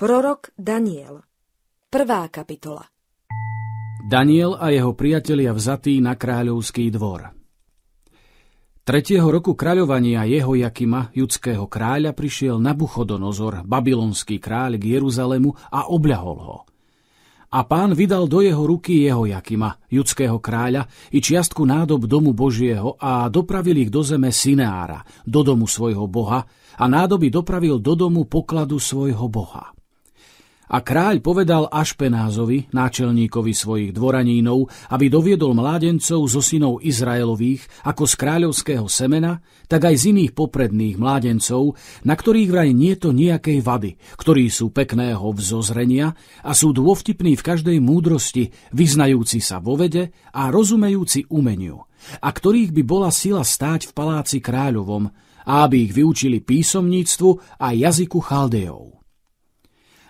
Prorok Daniel Prvá kapitola Daniel a jeho priatelia vzatí na kráľovský dvor Tretieho roku kráľovania jeho Jakima, judského kráľa, prišiel Nabuchodonozor, babylonský kráľ k Jeruzalému a obľahol ho. A pán vydal do jeho ruky jeho Jakima, judského kráľa, i čiastku nádob domu Božieho a dopravil ich do zeme Sineára, do domu svojho boha, a nádoby dopravil do domu pokladu svojho boha. A kráľ povedal Ašpenázovi, náčelníkovi svojich dvoranínov, aby doviedol mládencov zo synov Izraelových, ako z kráľovského semena, tak aj z iných popredných mládencov, na ktorých vraj nie to nejakej vady, ktorí sú pekného vzozrenia a sú dôvtipní v každej múdrosti, vyznajúci sa vo vede a rozumejúci umeniu, a ktorých by bola sila stáť v paláci kráľovom, a aby ich vyučili písomníctvu a jazyku chaldejov.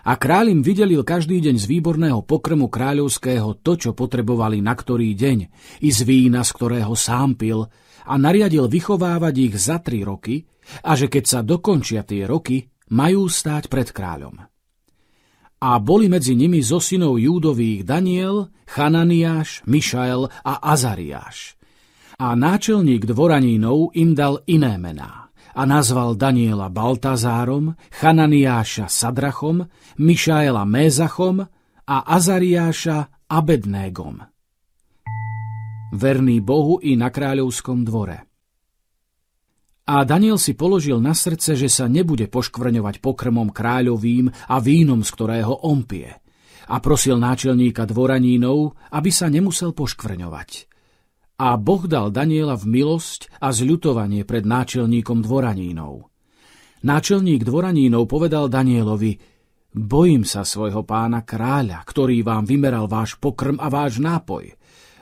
A kráľ im vydelil každý deň z výborného pokrmu kráľovského to, čo potrebovali na ktorý deň, i z vína, z ktorého sám pil, a nariadil vychovávať ich za tri roky, a že keď sa dokončia tie roky, majú stáť pred kráľom. A boli medzi nimi zo synov Júdových Daniel, Chananiáš, Mišael a Azariáš. A náčelník dvoranínov im dal iné mená a nazval Daniela Baltazárom, Chananiáša Sadrachom, Mišaela Mézachom a Azariáša Abednégom. Verný Bohu i na kráľovskom dvore. A Daniel si položil na srdce, že sa nebude poškvrňovať pokrmom kráľovým a vínom, z ktorého on pije. A prosil náčelníka dvoranínov, aby sa nemusel poškvrňovať. A Boh dal Daniela v milosť a zľutovanie pred náčelníkom dvoranínov. Náčelník dvoranínov povedal Danielovi, bojím sa svojho pána kráľa, ktorý vám vymeral váš pokrm a váš nápoj.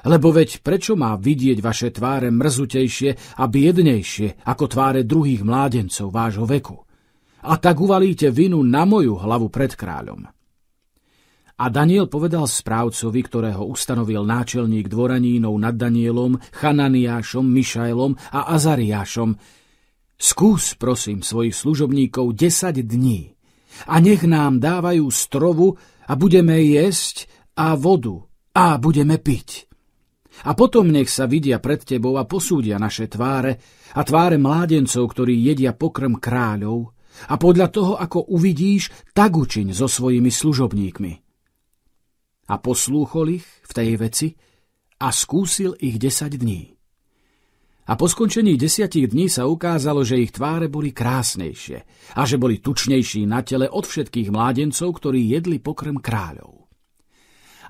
Lebo veď prečo má vidieť vaše tváre mrzutejšie a biednejšie ako tváre druhých mládencov vášho veku? A tak uvalíte vinu na moju hlavu pred kráľom. A Daniel povedal správcovi, ktorého ustanovil náčelník dvoranínov nad Danielom, Chananiášom, Mišailom a Azariášom, skús, prosím, svojich služobníkov 10 dní a nech nám dávajú strovu a budeme jesť a vodu a budeme piť. A potom nech sa vidia pred tebou a posúdia naše tváre a tváre mládencov, ktorí jedia pokrm kráľov, a podľa toho, ako uvidíš, tak učiň so svojimi služobníkmi a poslúchol ich v tej veci a skúsil ich desať dní. A po skončení desiatich dní sa ukázalo, že ich tváre boli krásnejšie a že boli tučnejší na tele od všetkých mládencov, ktorí jedli pokrm kráľov.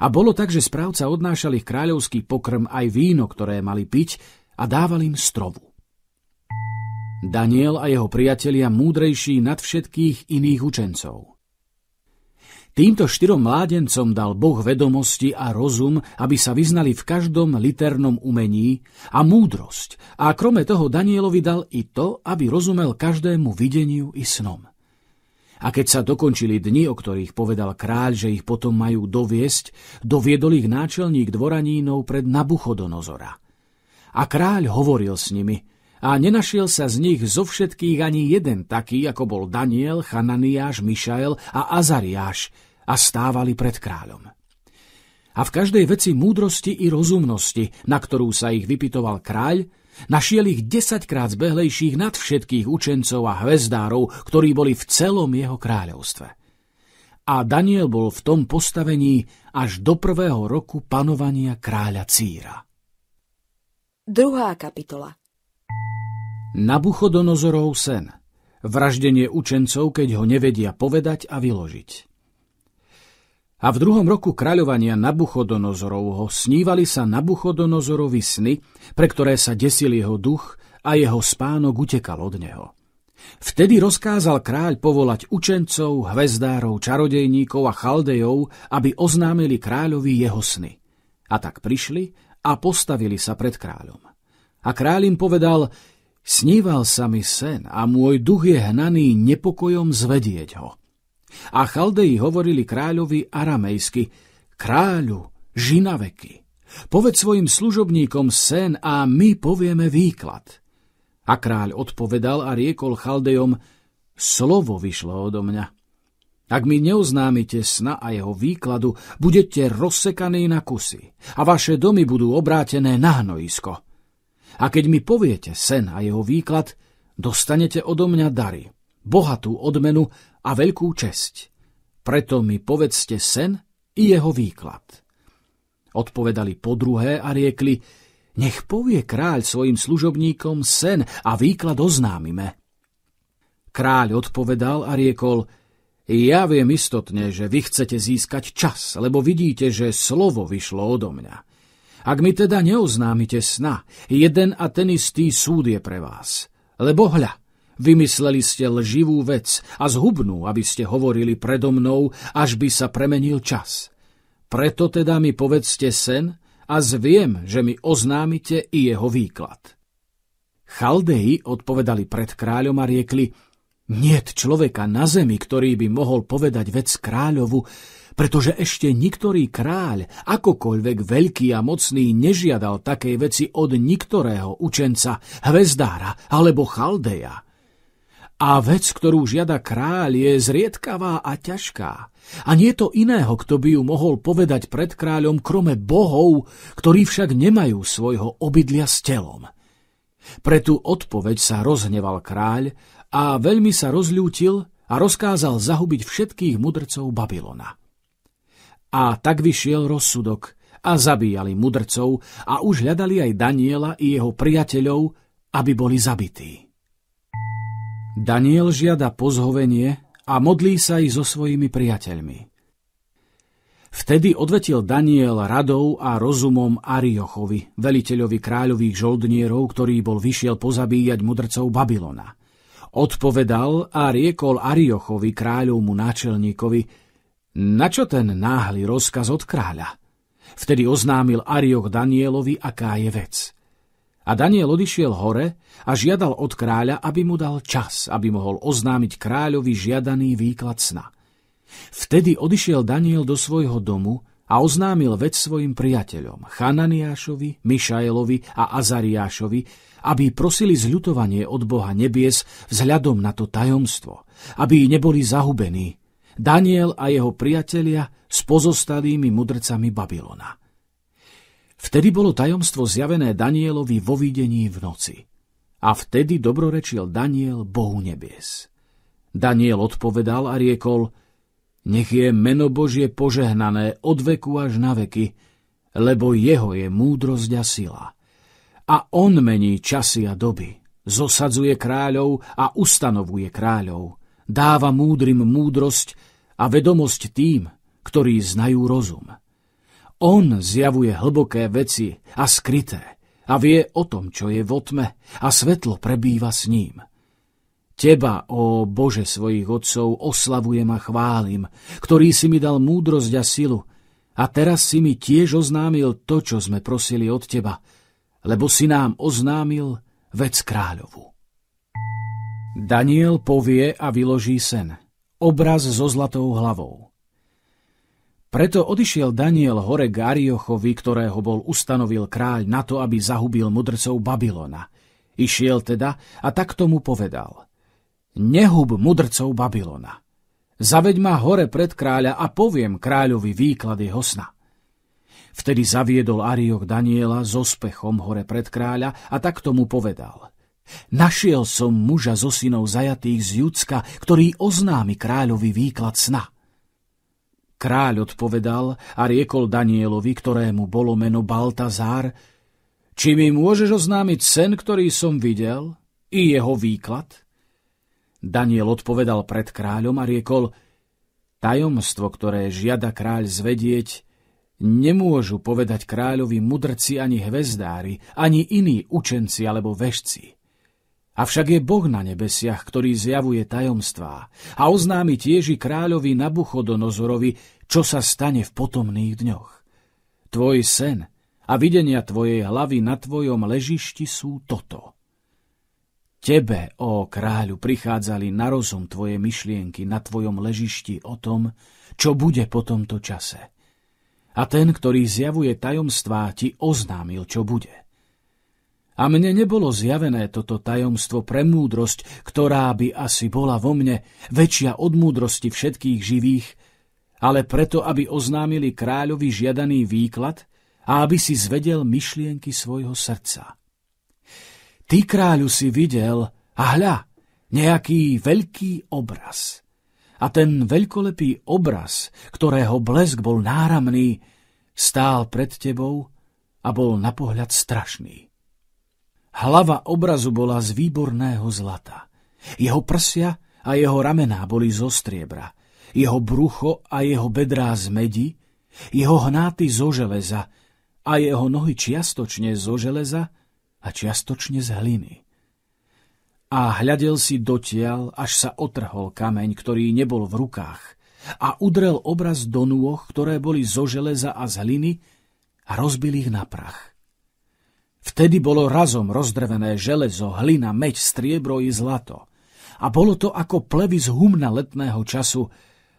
A bolo tak, že správca odnášal ich kráľovský pokrm aj víno, ktoré mali piť a dával im strovu. Daniel a jeho priatelia múdrejší nad všetkých iných učencov – Týmto štyrom mládencom dal Boh vedomosti a rozum, aby sa vyznali v každom liternom umení a múdrosť. A krome toho Danielovi dal i to, aby rozumel každému videniu i snom. A keď sa dokončili dni, o ktorých povedal kráľ, že ich potom majú doviesť, doviedol ich náčelník dvoranínov pred Nabuchodonozora. A kráľ hovoril s nimi – a nenašiel sa z nich zo všetkých ani jeden taký, ako bol Daniel, Chananiáš, Mišael a Azariáš, a stávali pred kráľom. A v každej veci múdrosti i rozumnosti, na ktorú sa ich vypitoval kráľ, našiel ich desaťkrát zbehlejších nad všetkých učencov a hvezdárov, ktorí boli v celom jeho kráľovstve. A Daniel bol v tom postavení až do prvého roku panovania kráľa Círa. Druhá kapitola Nabuchodonozorov sen Vraždenie učencov, keď ho nevedia povedať a vyložiť. A v druhom roku kráľovania Nabuchodonozorovho snívali sa Nabuchodonozorovi sny, pre ktoré sa desil jeho duch a jeho spánok utekal od neho. Vtedy rozkázal kráľ povolať učencov, hvezdárov, čarodejníkov a chaldejov, aby oznámili kráľovi jeho sny. A tak prišli a postavili sa pred kráľom. A kráľ im povedal, sníval sa mi sen a môj duch je hnaný nepokojom zvedieť ho. A Chaldeji hovorili kráľovi aramejsky, kráľu, žinaveky, povedz svojim služobníkom sen a my povieme výklad. A kráľ odpovedal a riekol Chaldejom, slovo vyšlo odo mňa. Ak mi neoznámite sna a jeho výkladu, budete rozsekaní na kusy a vaše domy budú obrátené na hnojisko. A keď mi poviete sen a jeho výklad, dostanete odo mňa dary, bohatú odmenu a veľkú česť. Preto mi povedzte sen i jeho výklad. Odpovedali po druhé a riekli, nech povie kráľ svojim služobníkom sen a výklad oznámime. Kráľ odpovedal a riekol, ja viem istotne, že vy chcete získať čas, lebo vidíte, že slovo vyšlo odo mňa. Ak mi teda neoznámite sna, jeden a ten istý súd je pre vás. Lebo hľa, vymysleli ste lživú vec a zhubnú, aby ste hovorili predo mnou, až by sa premenil čas. Preto teda mi povedzte sen a zviem, že mi oznámite i jeho výklad. Chaldeji odpovedali pred kráľom a riekli, Niet človeka na zemi, ktorý by mohol povedať vec kráľovu, pretože ešte niktorý kráľ, akokoľvek veľký a mocný, nežiadal takej veci od niktorého učenca, hvezdára alebo chaldeja. A vec, ktorú žiada kráľ, je zriedkavá a ťažká. A nie to iného, kto by ju mohol povedať pred kráľom, krome bohov, ktorí však nemajú svojho obydlia s telom. Pre tú odpoveď sa rozhneval kráľ a veľmi sa rozľútil a rozkázal zahubiť všetkých mudrcov Babylona. A tak vyšiel rozsudok a zabíjali mudrcov a už hľadali aj Daniela i jeho priateľov, aby boli zabití. Daniel žiada pozhovenie a modlí sa i so svojimi priateľmi. Vtedy odvetil Daniel radou a rozumom Ariochovi, veliteľovi kráľových žoldnierov, ktorý bol vyšiel pozabíjať mudrcov Babylona. Odpovedal a riekol Ariochovi, kráľovmu náčelníkovi, na čo ten náhly rozkaz od kráľa? Vtedy oznámil Arioch Danielovi, aká je vec. A Daniel odišiel hore a žiadal od kráľa, aby mu dal čas, aby mohol oznámiť kráľovi žiadaný výklad sna. Vtedy odišiel Daniel do svojho domu a oznámil vec svojim priateľom, Chananiášovi, Mišaelovi a Azariášovi, aby prosili zľutovanie od Boha nebies vzhľadom na to tajomstvo, aby neboli zahubení, Daniel a jeho priatelia s pozostalými mudrcami Babylona. Vtedy bolo tajomstvo zjavené Danielovi vo videní v noci. A vtedy dobrorečil Daniel Bohu nebies. Daniel odpovedal a riekol – nech je meno Božie požehnané od veku až na veky, lebo jeho je múdrosť a sila. A on mení časy a doby, zosadzuje kráľov a ustanovuje kráľov, dáva múdrym múdrosť a vedomosť tým, ktorí znajú rozum. On zjavuje hlboké veci a skryté a vie o tom, čo je vo tme a svetlo prebýva s ním. Teba, ó Bože svojich otcov, oslavujem a chválim, ktorý si mi dal múdrosť a silu. A teraz si mi tiež oznámil to, čo sme prosili od Teba, lebo si nám oznámil vec kráľovu. Daniel povie a vyloží sen. Obraz so zlatou hlavou. Preto odišiel Daniel hore k Ariochovi, ktorého bol ustanovil kráľ na to, aby zahubil mudrcov Babylona. Išiel teda a tak tomu povedal – Nehub mudrcov Babylona. Zaveď ma hore pred kráľa a poviem kráľovi výklad jeho sna. Vtedy zaviedol Arioch Daniela s ospechom hore pred kráľa a tak tomu povedal. Našiel som muža zo synov zajatých z Judska, ktorý oznámi kráľovi výklad sna. Kráľ odpovedal a riekol Danielovi, ktorému bolo meno Baltazár, či mi môžeš oznámiť sen, ktorý som videl, i jeho výklad? Daniel odpovedal pred kráľom a riekol, tajomstvo, ktoré žiada kráľ zvedieť, nemôžu povedať kráľovi mudrci ani hvezdári, ani iní učenci alebo vešci. Avšak je Boh na nebesiach, ktorý zjavuje tajomstvá a oznámi tiež i kráľovi Nabuchodonozorovi, čo sa stane v potomných dňoch. Tvoj sen a videnia tvojej hlavy na tvojom ležišti sú toto – Tebe, ó kráľu, prichádzali na rozum tvoje myšlienky na tvojom ležišti o tom, čo bude po tomto čase. A ten, ktorý zjavuje tajomstvá, ti oznámil, čo bude. A mne nebolo zjavené toto tajomstvo pre múdrosť, ktorá by asi bola vo mne väčšia od múdrosti všetkých živých, ale preto, aby oznámili kráľovi žiadaný výklad a aby si zvedel myšlienky svojho srdca. Ty, kráľu, si videl, a hľa, nejaký veľký obraz. A ten veľkolepý obraz, ktorého blesk bol náramný, stál pred tebou a bol na pohľad strašný. Hlava obrazu bola z výborného zlata. Jeho prsia a jeho ramená boli zo striebra, jeho brucho a jeho bedrá z medi, jeho hnáty zo železa a jeho nohy čiastočne zo železa a čiastočne z hliny. A hľadel si dotiaľ, až sa otrhol kameň, ktorý nebol v rukách, a udrel obraz do nôh, ktoré boli zo železa a z hliny, a rozbil ich na prach. Vtedy bolo razom rozdrevené železo, hlina, meď, striebro i zlato. A bolo to ako plevy z humna letného času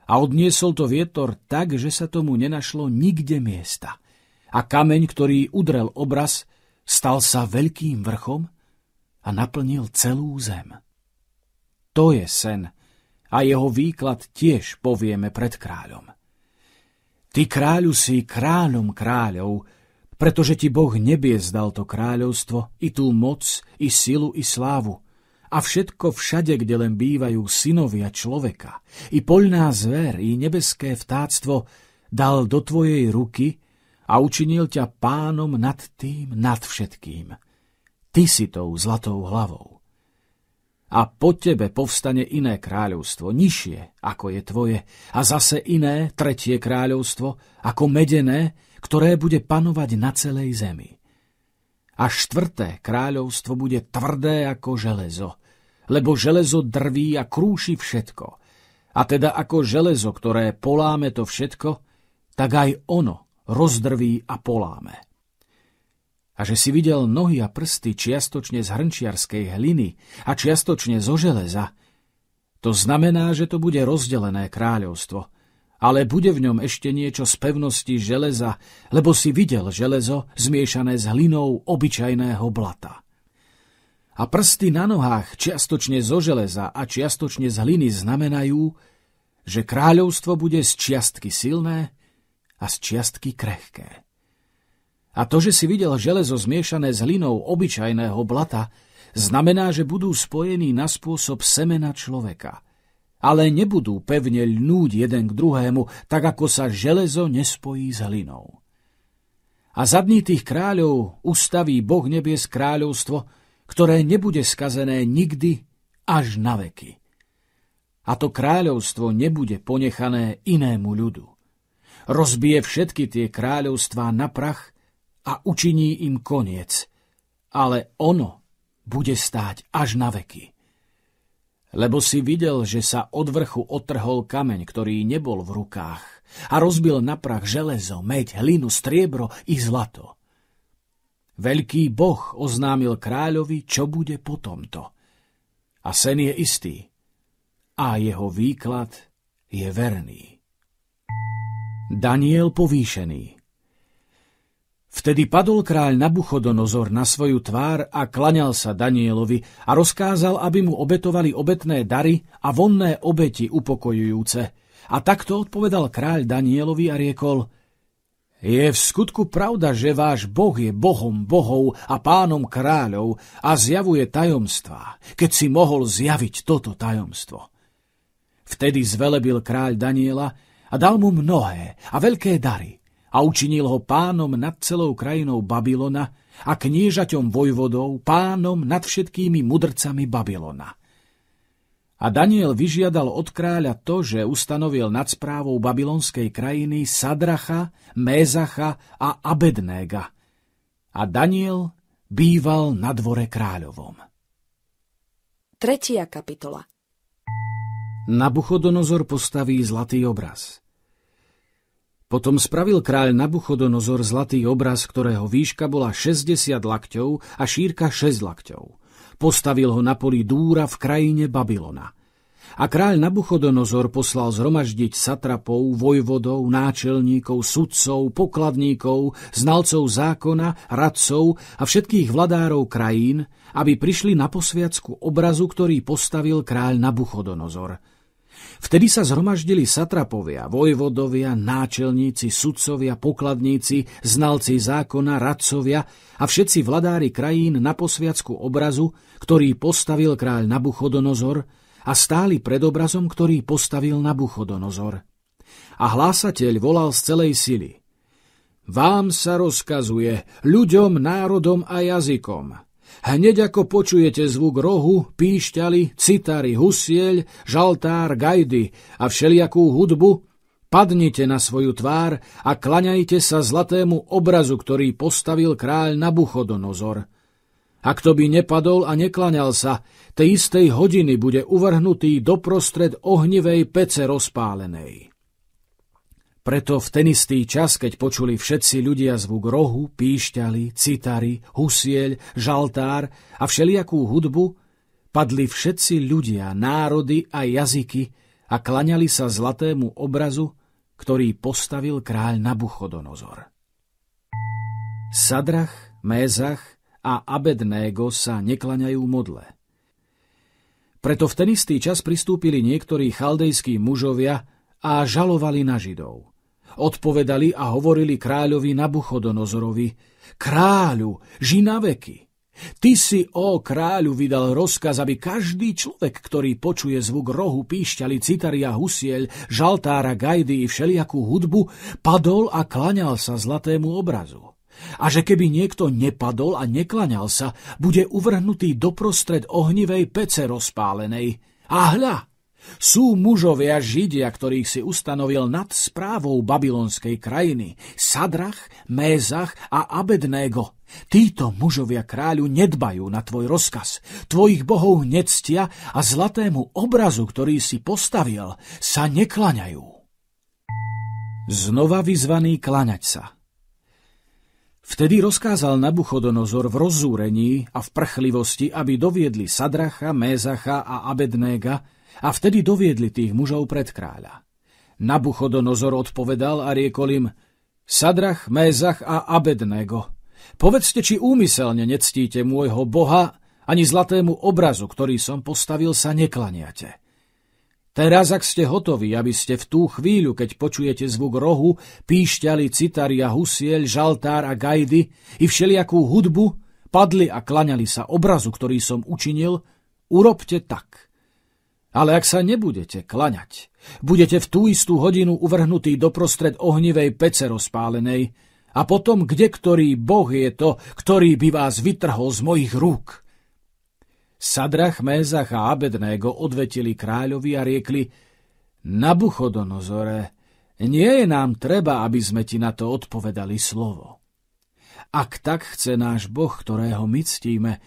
a odniesol to vietor tak, že sa tomu nenašlo nikde miesta. A kameň, ktorý udrel obraz, stal sa veľkým vrchom a naplnil celú zem. To je sen a jeho výklad tiež povieme pred kráľom. Ty kráľu si kráľom kráľov, pretože ti Boh nebies dal to kráľovstvo, i tú moc, i silu, i slávu. A všetko všade, kde len bývajú synovia človeka, i poľná zver, i nebeské vtáctvo, dal do tvojej ruky a učinil ťa pánom nad tým, nad všetkým. Ty si tou zlatou hlavou. A po tebe povstane iné kráľovstvo, nižšie ako je tvoje, a zase iné, tretie kráľovstvo, ako medené, ktoré bude panovať na celej zemi. A štvrté kráľovstvo bude tvrdé ako železo, lebo železo drví a krúši všetko. A teda ako železo, ktoré poláme to všetko, tak aj ono rozdrví a poláme. A že si videl nohy a prsty čiastočne z hrnčiarskej hliny a čiastočne zo železa, to znamená, že to bude rozdelené kráľovstvo – ale bude v ňom ešte niečo z pevnosti železa, lebo si videl železo zmiešané s hlinou obyčajného blata. A prsty na nohách čiastočne zo železa a čiastočne z hliny znamenajú, že kráľovstvo bude z čiastky silné a z čiastky krehké. A to, že si videl železo zmiešané s hlinou obyčajného blata, znamená, že budú spojení na spôsob semena človeka – ale nebudú pevne ľnúť jeden k druhému, tak ako sa železo nespojí s hlinou. A za dní tých kráľov ustaví Boh nebies kráľovstvo, ktoré nebude skazené nikdy až na veky. A to kráľovstvo nebude ponechané inému ľudu. Rozbije všetky tie kráľovstvá na prach a učiní im koniec, ale ono bude stáť až na veky lebo si videl, že sa od vrchu otrhol kameň, ktorý nebol v rukách a rozbil na prach železo, meď, hlinu, striebro i zlato. Veľký boh oznámil kráľovi, čo bude po tomto. A sen je istý. A jeho výklad je verný. Daniel povýšený Vtedy padol kráľ Nabuchodonozor na svoju tvár a klaňal sa Danielovi a rozkázal, aby mu obetovali obetné dary a vonné obeti upokojujúce. A takto odpovedal kráľ Danielovi a riekol Je v skutku pravda, že váš Boh je Bohom bohov a pánom kráľov a zjavuje tajomstvá, keď si mohol zjaviť toto tajomstvo. Vtedy zvelebil kráľ Daniela a dal mu mnohé a veľké dary a učinil ho pánom nad celou krajinou Babylona a kniežaťom vojvodov, pánom nad všetkými mudrcami Babylona. A Daniel vyžiadal od kráľa to, že ustanovil nad správou babylonskej krajiny Sadracha, Mézacha a Abednéga. A Daniel býval na dvore kráľovom. Tretia kapitola Nabuchodonozor postaví zlatý obraz. Potom spravil kráľ Nabuchodonozor zlatý obraz, ktorého výška bola 60 lakťov a šírka 6 lakťov. Postavil ho na poli Dúra v krajine Babylona. A kráľ Nabuchodonozor poslal zhromaždiť satrapov, vojvodov, náčelníkov, sudcov, pokladníkov, znalcov zákona, radcov a všetkých vladárov krajín, aby prišli na posviacku obrazu, ktorý postavil kráľ Nabuchodonozor. Vtedy sa zhromaždili satrapovia, vojvodovia, náčelníci, sudcovia, pokladníci, znalci zákona, radcovia a všetci vladári krajín na posviacku obrazu, ktorý postavil kráľ Nabuchodonozor, a stáli pred obrazom, ktorý postavil Nabuchodonozor. A hlásateľ volal z celej sily. Vám sa rozkazuje, ľuďom, národom a jazykom. Hneď ako počujete zvuk rohu, píšťali, citary, husieľ, žaltár, gajdy a všelijakú hudbu, padnite na svoju tvár a klaňajte sa zlatému obrazu, ktorý postavil kráľ Nabuchodonozor – a kto by nepadol a neklaňal sa, tej istej hodiny bude uvrhnutý doprostred ohnivej pece rozpálenej. Preto v ten istý čas, keď počuli všetci ľudia zvuk rohu, píšťali, citary, husieľ, žaltár a všelijakú hudbu, padli všetci ľudia, národy a jazyky a klaňali sa zlatému obrazu, ktorý postavil kráľ Nabuchodonozor. Sadrach, Mézach a Abednego sa neklaňajú modle. Preto v ten istý čas pristúpili niektorí chaldejskí mužovia a žalovali na Židov. Odpovedali a hovorili kráľovi Nabuchodonozorovi, kráľu, ži na veky. Ty si, ó kráľu, vydal rozkaz, aby každý človek, ktorý počuje zvuk rohu, píšťali, citaria, husieľ, žaltára, gajdy i všelijakú hudbu, padol a klaňal sa zlatému obrazu a že keby niekto nepadol a neklaňal sa, bude uvrhnutý doprostred ohnivej pece rozpálenej. A hľa, sú mužovia Židia, ktorých si ustanovil nad správou babylonskej krajiny, Sadrach, Mézach a Abednego. Títo mužovia kráľu nedbajú na tvoj rozkaz, tvojich bohov nectia a zlatému obrazu, ktorý si postavil, sa neklaňajú. Znova vyzvaný klaňať sa – Vtedy rozkázal Nabuchodonozor v rozzúrení a v prchlivosti, aby doviedli Sadracha, Mézacha a Abednéga a vtedy doviedli tých mužov pred kráľa. Nabuchodonozor odpovedal a riekol im Sadrach, Mézach a Abednego, povedzte, či úmyselne nectíte môjho boha, ani zlatému obrazu, ktorý som postavil, sa neklaniate. Teraz, ak ste hotoví, aby ste v tú chvíľu, keď počujete zvuk rohu, píšťali, citaria, husieľ, žaltár a gajdy i všelijakú hudbu, padli a klaňali sa obrazu, ktorý som učinil, urobte tak. Ale ak sa nebudete klaňať, budete v tú istú hodinu uvrhnutí doprostred ohnivej pece rozpálenej a potom kde ktorý boh je to, ktorý by vás vytrhol z mojich rúk. Sadrach, Mézach a Abednego odvetili kráľovi a riekli Nabuchodonozore, nie je nám treba, aby sme ti na to odpovedali slovo. Ak tak chce náš Boh, ktorého my ctíme,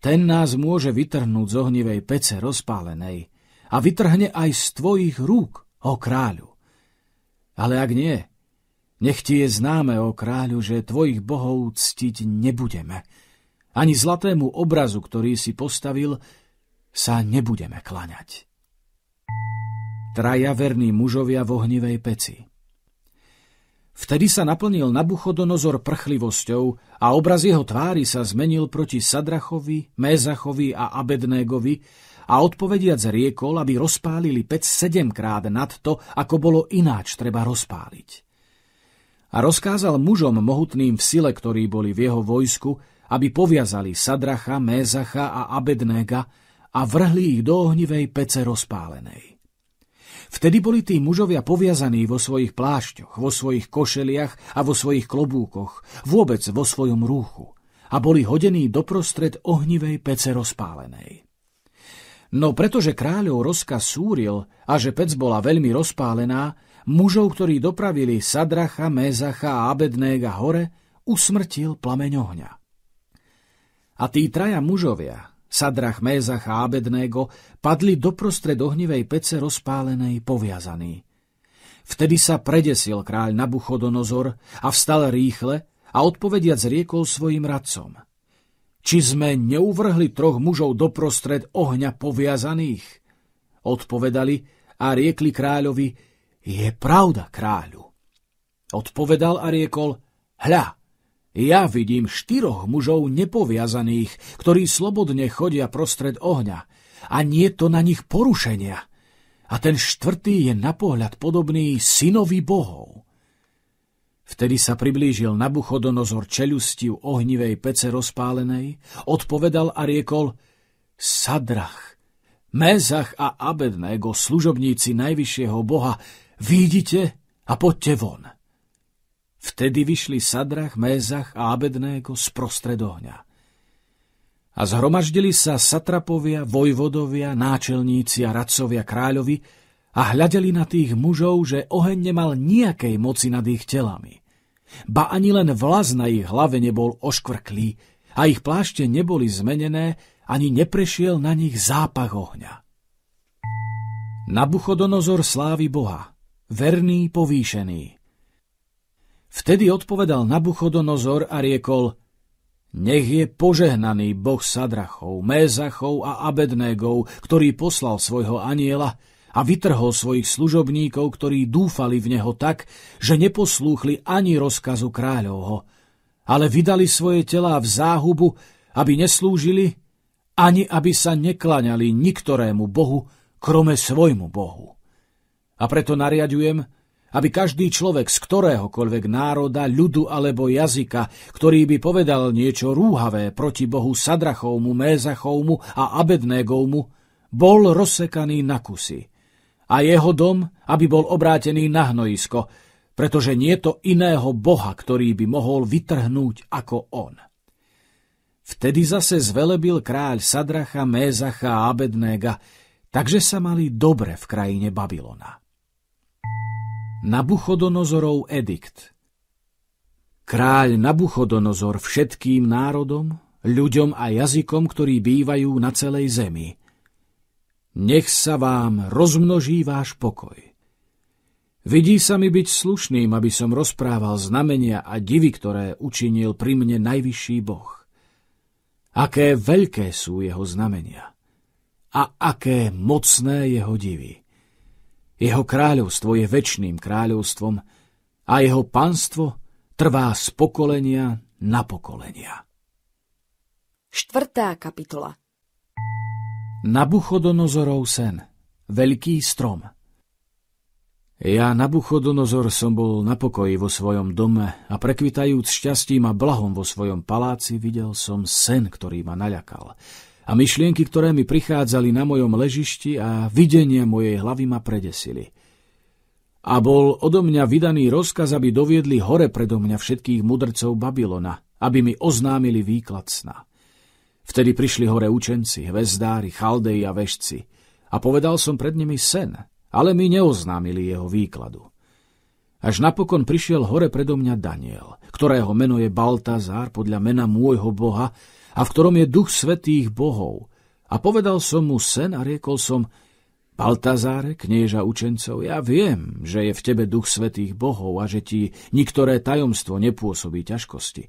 ten nás môže vytrhnúť z ohnivej pece rozpálenej a vytrhne aj z tvojich rúk, o kráľu. Ale ak nie, nech ti je známe, o kráľu, že tvojich bohov ctiť nebudeme – ani zlatému obrazu, ktorý si postavil, sa nebudeme klaňať. Traja verní mužovia v ohnivej peci. Vtedy sa naplnil Nabuchodonozor prchlivosťou a obraz jeho tvári sa zmenil proti Sadrachovi, Mézachovi a Abednégovi a odpovediac riekol, aby rozpálili pec sedemkrát nad to, ako bolo ináč treba rozpáliť. A rozkázal mužom mohutným v sile, ktorí boli v jeho vojsku, aby poviazali Sadracha, Mézacha a Abednéga a vrhli ich do ohnivej pece rozpálenej. Vtedy boli tí mužovia poviazaní vo svojich plášťoch, vo svojich košeliach a vo svojich klobúkoch, vôbec vo svojom rúchu a boli hodení doprostred ohnivej pece rozpálenej. No pretože kráľov rozkaz súril a že pec bola veľmi rozpálená, mužov, ktorí dopravili Sadracha, Mézacha a Abednéga hore, usmrtil plameň ohňa. A tí traja mužovia, Sadrach, Mézach a Abednego, padli doprostred ohnivej pece rozpálenej poviazaní. Vtedy sa predesil kráľ Nabuchodonozor a vstal rýchle a odpovediac riekol svojim radcom. Či sme neuvrhli troch mužov doprostred ohňa poviazaných? Odpovedali a riekli kráľovi, je pravda kráľu. Odpovedal a riekol, hľa, ja vidím štyroch mužov nepoviazaných, ktorí slobodne chodia prostred ohňa a nie to na nich porušenia. A ten štvrtý je na pohľad podobný synovi bohov. Vtedy sa priblížil Nabuchodonozor čelusti u ohnivej pece rozpálenej, odpovedal a riekol Sadrach, Mézach a Abednego, služobníci najvyššieho boha, vidíte a poďte von. Vtedy vyšli Sadrach, Mézach a Abednego z prostred ohňa. A zhromaždili sa satrapovia, vojvodovia, náčelníci a radcovia kráľovi a hľadeli na tých mužov, že oheň nemal nejakej moci nad ich telami. Ba ani len vlas na ich hlave nebol oškvrklý a ich plášte neboli zmenené, ani neprešiel na nich zápach ohňa. Nabuchodonozor slávy Boha, verný, povýšený. Vtedy odpovedal Nabuchodonozor a riekol, nech je požehnaný boh Sadrachov, Mézachov a Abednégov, ktorý poslal svojho aniela a vytrhol svojich služobníkov, ktorí dúfali v neho tak, že neposlúchli ani rozkazu kráľovho, ale vydali svoje telá v záhubu, aby neslúžili, ani aby sa neklaňali niktorému bohu, krome svojmu bohu. A preto nariadujem, aby každý človek z ktoréhokoľvek národa, ľudu alebo jazyka, ktorý by povedal niečo rúhavé proti Bohu Sadrachovmu, Mézachovmu a Abednégovmu, bol rozsekaný na kusy a jeho dom, aby bol obrátený na hnojisko, pretože nie to iného Boha, ktorý by mohol vytrhnúť ako on. Vtedy zase zvelebil kráľ Sadracha, Mézacha a Abednéga, takže sa mali dobre v krajine Babylona. Nabuchodonozorov edikt Kráľ Nabuchodonozor všetkým národom, ľuďom a jazykom, ktorí bývajú na celej zemi. Nech sa vám rozmnoží váš pokoj. Vidí sa mi byť slušným, aby som rozprával znamenia a divy, ktoré učinil pri mne najvyšší Boh. Aké veľké sú jeho znamenia a aké mocné jeho divy. Jeho kráľovstvo je väčšným kráľovstvom a jeho panstvo trvá z pokolenia na pokolenia. Štvrtá kapitola Nabuchodonozorov sen Veľký strom Ja, Nabuchodonozor, som bol na pokoji vo svojom dome a prekvitajúc šťastím a blahom vo svojom paláci, videl som sen, ktorý ma naľakal a myšlienky, ktoré mi prichádzali na mojom ležišti a videnia mojej hlavy ma predesili. A bol odo mňa vydaný rozkaz, aby doviedli hore predo mňa všetkých mudrcov Babylona, aby mi oznámili výklad sna. Vtedy prišli hore učenci, hvezdári, chaldei a vešci a povedal som pred nimi sen, ale mi neoznámili jeho výkladu. Až napokon prišiel hore predo mňa Daniel, ktorého meno je Baltazár podľa mena môjho boha, a v ktorom je duch svetých bohov. A povedal som mu sen a riekol som, Baltazáre, knieža učencov, ja viem, že je v tebe duch svetých bohov a že ti niktoré tajomstvo nepôsobí ťažkosti.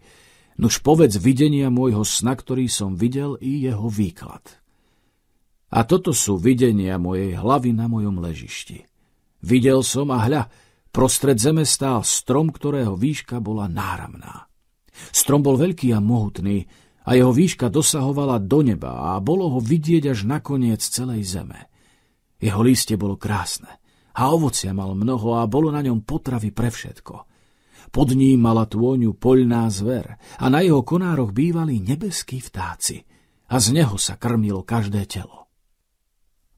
Nuž povedz videnia môjho sna, ktorý som videl i jeho výklad. A toto sú videnia mojej hlavy na mojom ležišti. Videl som a hľa, prostred zeme stál strom, ktorého výška bola náramná. Strom bol veľký a mohutný, a jeho výška dosahovala do neba a bolo ho vidieť až na koniec celej zeme. Jeho lístie bolo krásne a ovocia mal mnoho a bolo na ňom potravy pre všetko. Pod ním mala tôňu poľná zver a na jeho konároch bývali nebeskí vtáci a z neho sa krmilo každé telo.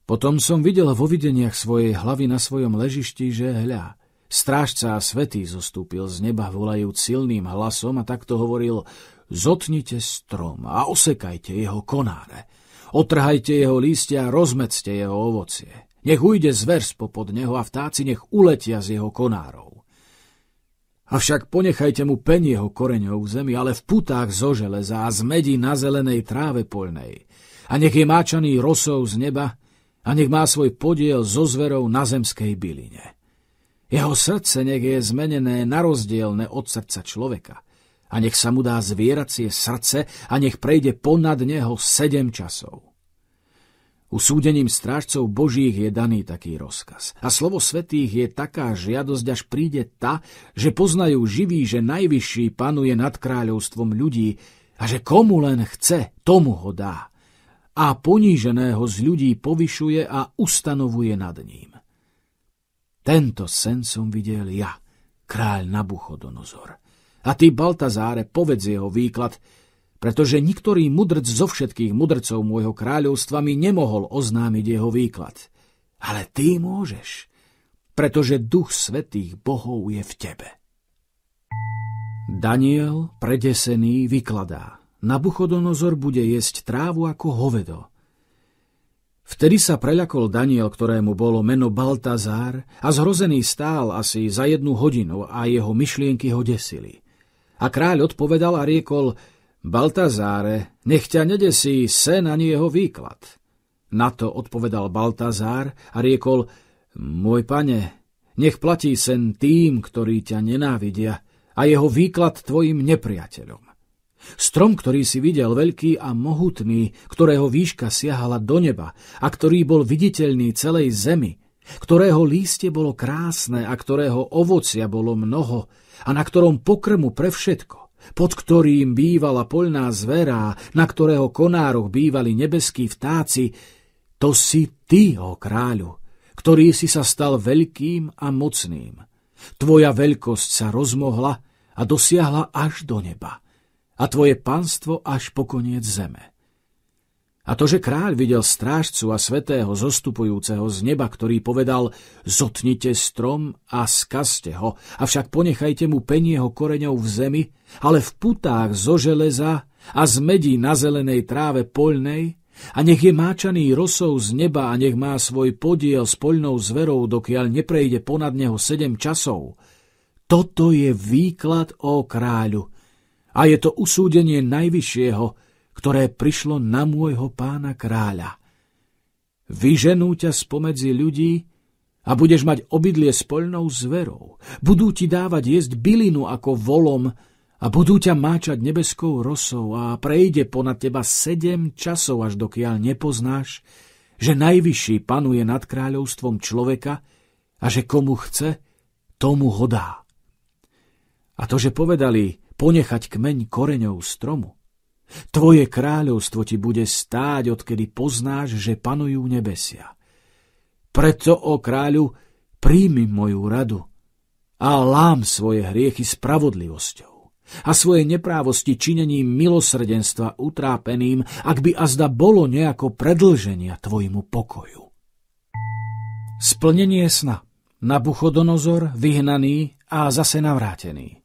Potom som videl vo videniach svojej hlavy na svojom ležišti, že hľa, strážca a svetý zostúpil z neba volajúc silným hlasom a takto hovoril Zotnite strom a osekajte jeho konáre. Otrhajte jeho lístia a rozmedzte jeho ovocie. Nech ujde zver spopod neho a vtáci nech uletia z jeho konárov. Avšak ponechajte mu pen jeho koreňov v zemi, ale v putách zo železa a z medí na zelenej tráve poľnej. A nech je máčaný rosou z neba a nech má svoj podiel zo zverov na zemskej byline. Jeho srdce nech je zmenené na rozdielne od srdca človeka – a nech sa mu dá zvieracie srdce a nech prejde ponad neho sedem časov. Usúdením strážcov Božích je daný taký rozkaz. A slovo svetých je taká žiadosť, až príde ta, že poznajú živí, že najvyšší panuje nad kráľovstvom ľudí a že komu len chce, tomu ho dá. A poníženého z ľudí povyšuje a ustanovuje nad ním. Tento sen som videl ja, kráľ Nabuchodonozor. A ty, Baltazáre, povedz jeho výklad, pretože niktorý mudrc zo všetkých mudrcov môjho kráľovstva mi nemohol oznámiť jeho výklad. Ale ty môžeš, pretože duch svetých bohov je v tebe. Daniel, predesený, vykladá. Nabuchodonozor bude jesť trávu ako hovedo. Vtedy sa preľakol Daniel, ktorému bolo meno Baltazár a zhrozený stál asi za jednu hodinu a jeho myšlienky ho desili. A kráľ odpovedal a riekol, Baltazáre, nech ťa nedesí sen ani jeho výklad. Na to odpovedal Baltazár a riekol, môj pane, nech platí sen tým, ktorí ťa nenávidia a jeho výklad tvojim nepriateľom. Strom, ktorý si videl, veľký a mohutný, ktorého výška siahala do neba a ktorý bol viditeľný celej zemi, ktorého lístie bolo krásne a ktorého ovocia bolo mnoho a na ktorom pokrmu pre všetko, pod ktorým bývala poľná zvera, na ktorého konároch bývali nebeskí vtáci, to si ty, o kráľu, ktorý si sa stal veľkým a mocným. Tvoja veľkosť sa rozmohla a dosiahla až do neba a tvoje panstvo až po koniec zeme. A to, že kráľ videl strážcu a svetého zostupujúceho z neba, ktorý povedal, zotnite strom a skazte ho, avšak ponechajte mu penieho koreňov v zemi, ale v putách zo železa a z medí na zelenej tráve poľnej, a nech je máčaný rosou z neba a nech má svoj podiel s poľnou zverou, dokiaľ neprejde ponad neho sedem časov. Toto je výklad o kráľu a je to usúdenie najvyššieho, ktoré prišlo na môjho pána kráľa. Vyženú ťa spomedzi ľudí a budeš mať obydlie s poľnou zverou. Budú ti dávať jesť bylinu ako volom a budú ťa máčať nebeskou rosou a prejde ponad teba sedem časov, až dokiaľ nepoznáš, že najvyšší panuje nad kráľovstvom človeka a že komu chce, tomu ho dá. A to, že povedali, ponechať kmeň koreňov stromu, Tvoje kráľovstvo ti bude stáť, odkedy poznáš, že panujú nebesia. Preto, o kráľu, príjmi moju radu a lám svoje hriechy spravodlivosťou a svoje neprávosti činením milosrdenstva utrápeným, ak by azda bolo nejako predlženia tvojmu pokoju. Splnenie sna. Nabuchodonozor vyhnaný a zase navrátený.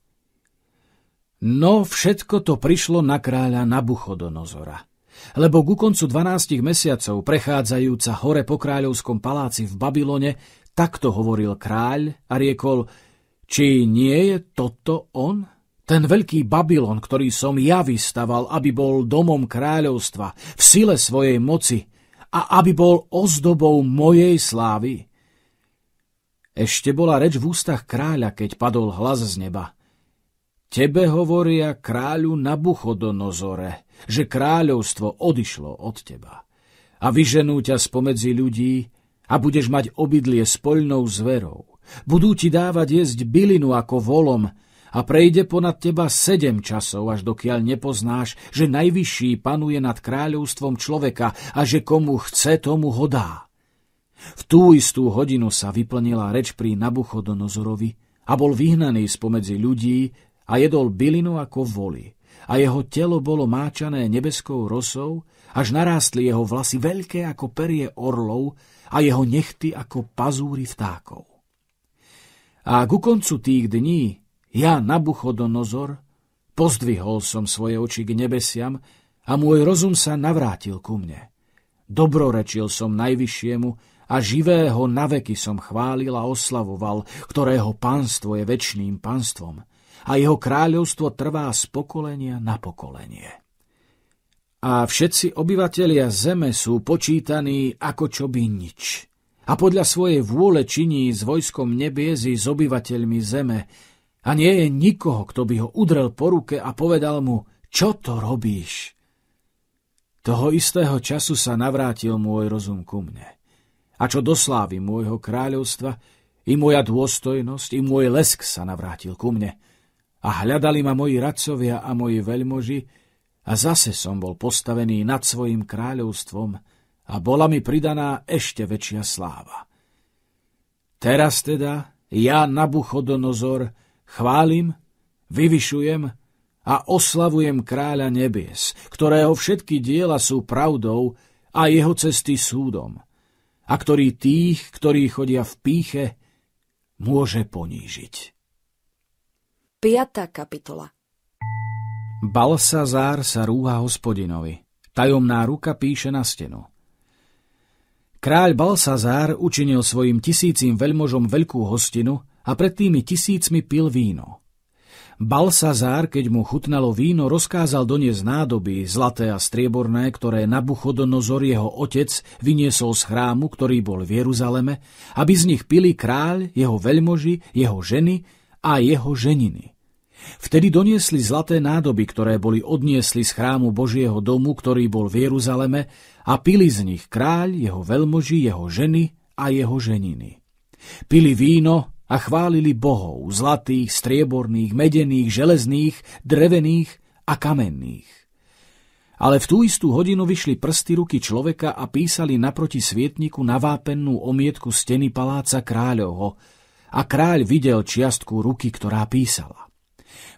No všetko to prišlo na kráľa Nabuchodonozora. Lebo ku koncu 12 mesiacov prechádzajúca hore po kráľovskom paláci v Babylone, takto hovoril kráľ a riekol, či nie je toto on? Ten veľký Babylon, ktorý som ja vystaval, aby bol domom kráľovstva, v sile svojej moci a aby bol ozdobou mojej slávy. Ešte bola reč v ústach kráľa, keď padol hlas z neba – Tebe hovoria kráľu Nabuchodonozore, že kráľovstvo odišlo od teba. A vyženú ťa spomedzi ľudí a budeš mať obydlie s poľnou zverou. Budú ti dávať jesť bylinu ako volom a prejde ponad teba sedem časov, až dokiaľ nepoznáš, že najvyšší panuje nad kráľovstvom človeka a že komu chce, tomu ho dá. V tú istú hodinu sa vyplnila reč pri Nabuchodonozorovi a bol vyhnaný spomedzi ľudí a jedol bylinu ako voli a jeho telo bolo máčané nebeskou rosou, až narástli jeho vlasy veľké ako perie orlov a jeho nechty ako pazúry vtákov. A ku koncu tých dní ja, Nabuchodonozor, pozdvihol som svoje oči k nebesiam a môj rozum sa navrátil ku mne. Dobrorečil som najvyššiemu a živého naveky som chválil a oslavoval, ktorého pánstvo je väčšným pánstvom a jeho kráľovstvo trvá z pokolenia na pokolenie. A všetci obyvatelia zeme sú počítaní ako čo by nič. A podľa svojej vôle činí s vojskom nebiezy s obyvateľmi zeme. A nie je nikoho, kto by ho udrel po ruke a povedal mu, čo to robíš? Toho istého času sa navrátil môj rozum ku mne. A čo do slávy môjho kráľovstva, i moja dôstojnosť, i môj lesk sa navrátil ku mne. A hľadali ma moji radcovia a moji veľmoži, a zase som bol postavený nad svojim kráľovstvom a bola mi pridaná ešte väčšia sláva. Teraz teda ja, Nabuchodonozor, chválim, vyvyšujem a oslavujem kráľa nebies, ktorého všetky diela sú pravdou a jeho cesty súdom, a ktorý tých, ktorí chodia v píche, môže ponížiť. 5. kapitola Balsazár sa rúha hospodinovi. Tajomná ruka píše na stenu. Kráľ Balsazár učinil svojim tisícim veľmožom veľkú hostinu a pred tými tisícmi pil víno. Balsazár, keď mu chutnalo víno, rozkázal doniesť nádoby, zlaté a strieborné, ktoré Nabuchodonozor jeho otec vyniesol z chrámu, ktorý bol v Jeruzaleme, aby z nich pili kráľ, jeho veľmoži, jeho ženy a jeho ženiny. Vtedy doniesli zlaté nádoby, ktoré boli odniesli z chrámu Božieho domu, ktorý bol v Jeruzaleme, a pili z nich kráľ, jeho veľmoži, jeho ženy a jeho ženiny. Pili víno a chválili bohov, zlatých, strieborných, medených, železných, drevených a kamenných. Ale v tú istú hodinu vyšli prsty ruky človeka a písali naproti svietniku navápennú omietku steny paláca kráľovho a kráľ videl čiastku ruky, ktorá písala.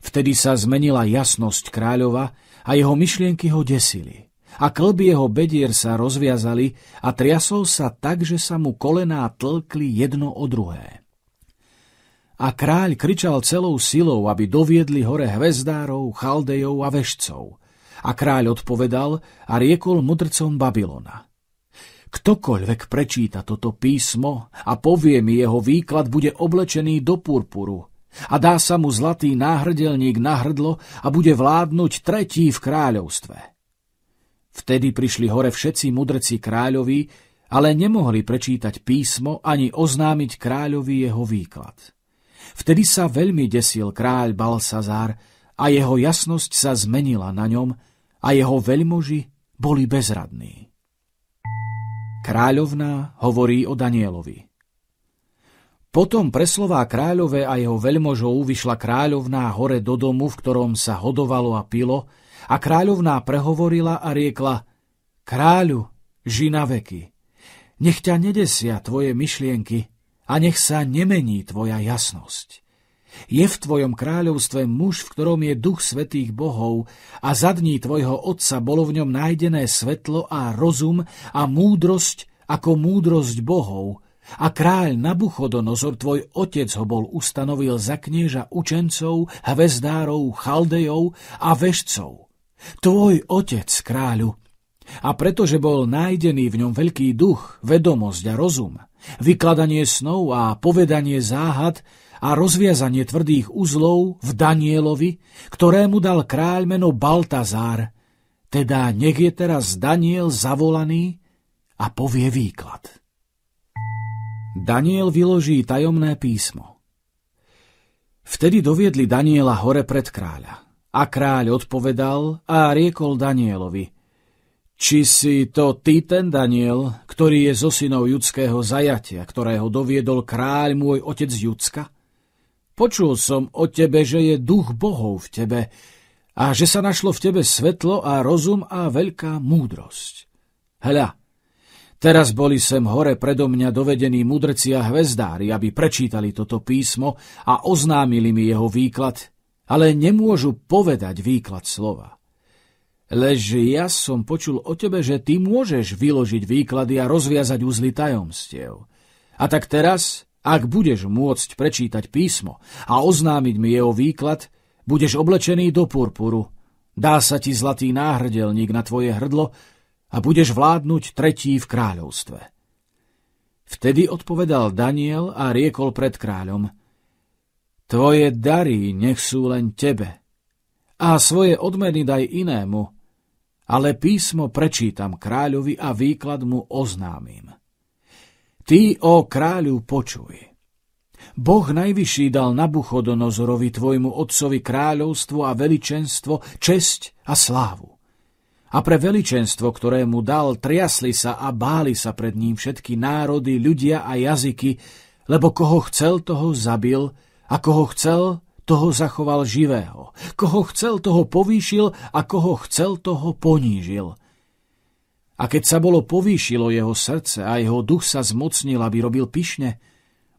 Vtedy sa zmenila jasnosť kráľova a jeho myšlienky ho desili. A klby jeho bedier sa rozviazali a triasol sa tak, že sa mu kolená tlkli jedno o druhé. A kráľ kričal celou silou, aby doviedli hore hvezdárov, chaldejov a vešcov. A kráľ odpovedal a riekol mudrcom Babylona. Ktokoľvek prečíta toto písmo a povie mi jeho výklad, bude oblečený do purpuru a dá sa mu zlatý náhrdelník na hrdlo a bude vládnuť tretí v kráľovstve. Vtedy prišli hore všetci mudrci kráľovi, ale nemohli prečítať písmo ani oznámiť kráľovi jeho výklad. Vtedy sa veľmi desil kráľ Balsazár a jeho jasnosť sa zmenila na ňom a jeho veľmoži boli bezradní. Kráľovná hovorí o Danielovi. Potom pre slová kráľové a jeho veľmožov vyšla kráľovná hore do domu, v ktorom sa hodovalo a pilo, a kráľovná prehovorila a riekla, Kráľu, ži na veky, nech ťa nedesia tvoje myšlienky a nech sa nemení tvoja jasnosť. Je v tvojom kráľovstve muž, v ktorom je duch svetých bohov a za dní tvojho otca bolo v ňom nájdené svetlo a rozum a múdrosť ako múdrosť bohov, a kráľ Nabuchodonozor, tvoj otec ho bol ustanovil za knieža učencov, hvezdárov, chaldejov a vešcov. Tvoj otec, kráľu. A pretože bol nájdený v ňom veľký duch, vedomosť a rozum, vykladanie snov a povedanie záhad a rozviazanie tvrdých uzlov v Danielovi, ktorému dal kráľ meno Baltazár, teda nech je teraz Daniel zavolaný a povie výklad. Daniel vyloží tajomné písmo. Vtedy doviedli Daniela hore pred kráľa. A kráľ odpovedal a riekol Danielovi, či si to ty ten Daniel, ktorý je zo synov judského zajatia, ktorého doviedol kráľ môj otec Judska? Počul som o tebe, že je duch bohov v tebe a že sa našlo v tebe svetlo a rozum a veľká múdrosť. Hľa, Teraz boli sem hore predo mňa dovedení mudrci a hvezdári, aby prečítali toto písmo a oznámili mi jeho výklad, ale nemôžu povedať výklad slova. Lež ja som počul o tebe, že ty môžeš vyložiť výklady a rozviazať úzly tajomstiev. A tak teraz, ak budeš môcť prečítať písmo a oznámiť mi jeho výklad, budeš oblečený do purpuru. Dá sa ti zlatý náhrdelník na tvoje hrdlo a budeš vládnuť tretí v kráľovstve. Vtedy odpovedal Daniel a riekol pred kráľom, Tvoje dary nech sú len tebe a svoje odmeny daj inému, ale písmo prečítam kráľovi a výklad mu oznámim. Ty, o kráľu, počuj. Boh najvyšší dal Nabuchodonozorovi tvojmu otcovi kráľovstvo a veličenstvo, česť a slávu A pre veličenstvo, ktoré mu dal, triasli sa a báli sa pred ním všetky národy, ľudia a jazyky, lebo koho chcel, toho zabil, a koho chcel, toho zachoval živého. Koho chcel, toho povýšil a koho chcel, toho ponížil. A keď sa bolo povýšilo jeho srdce a jeho duch sa zmocnil, aby robil pyšne,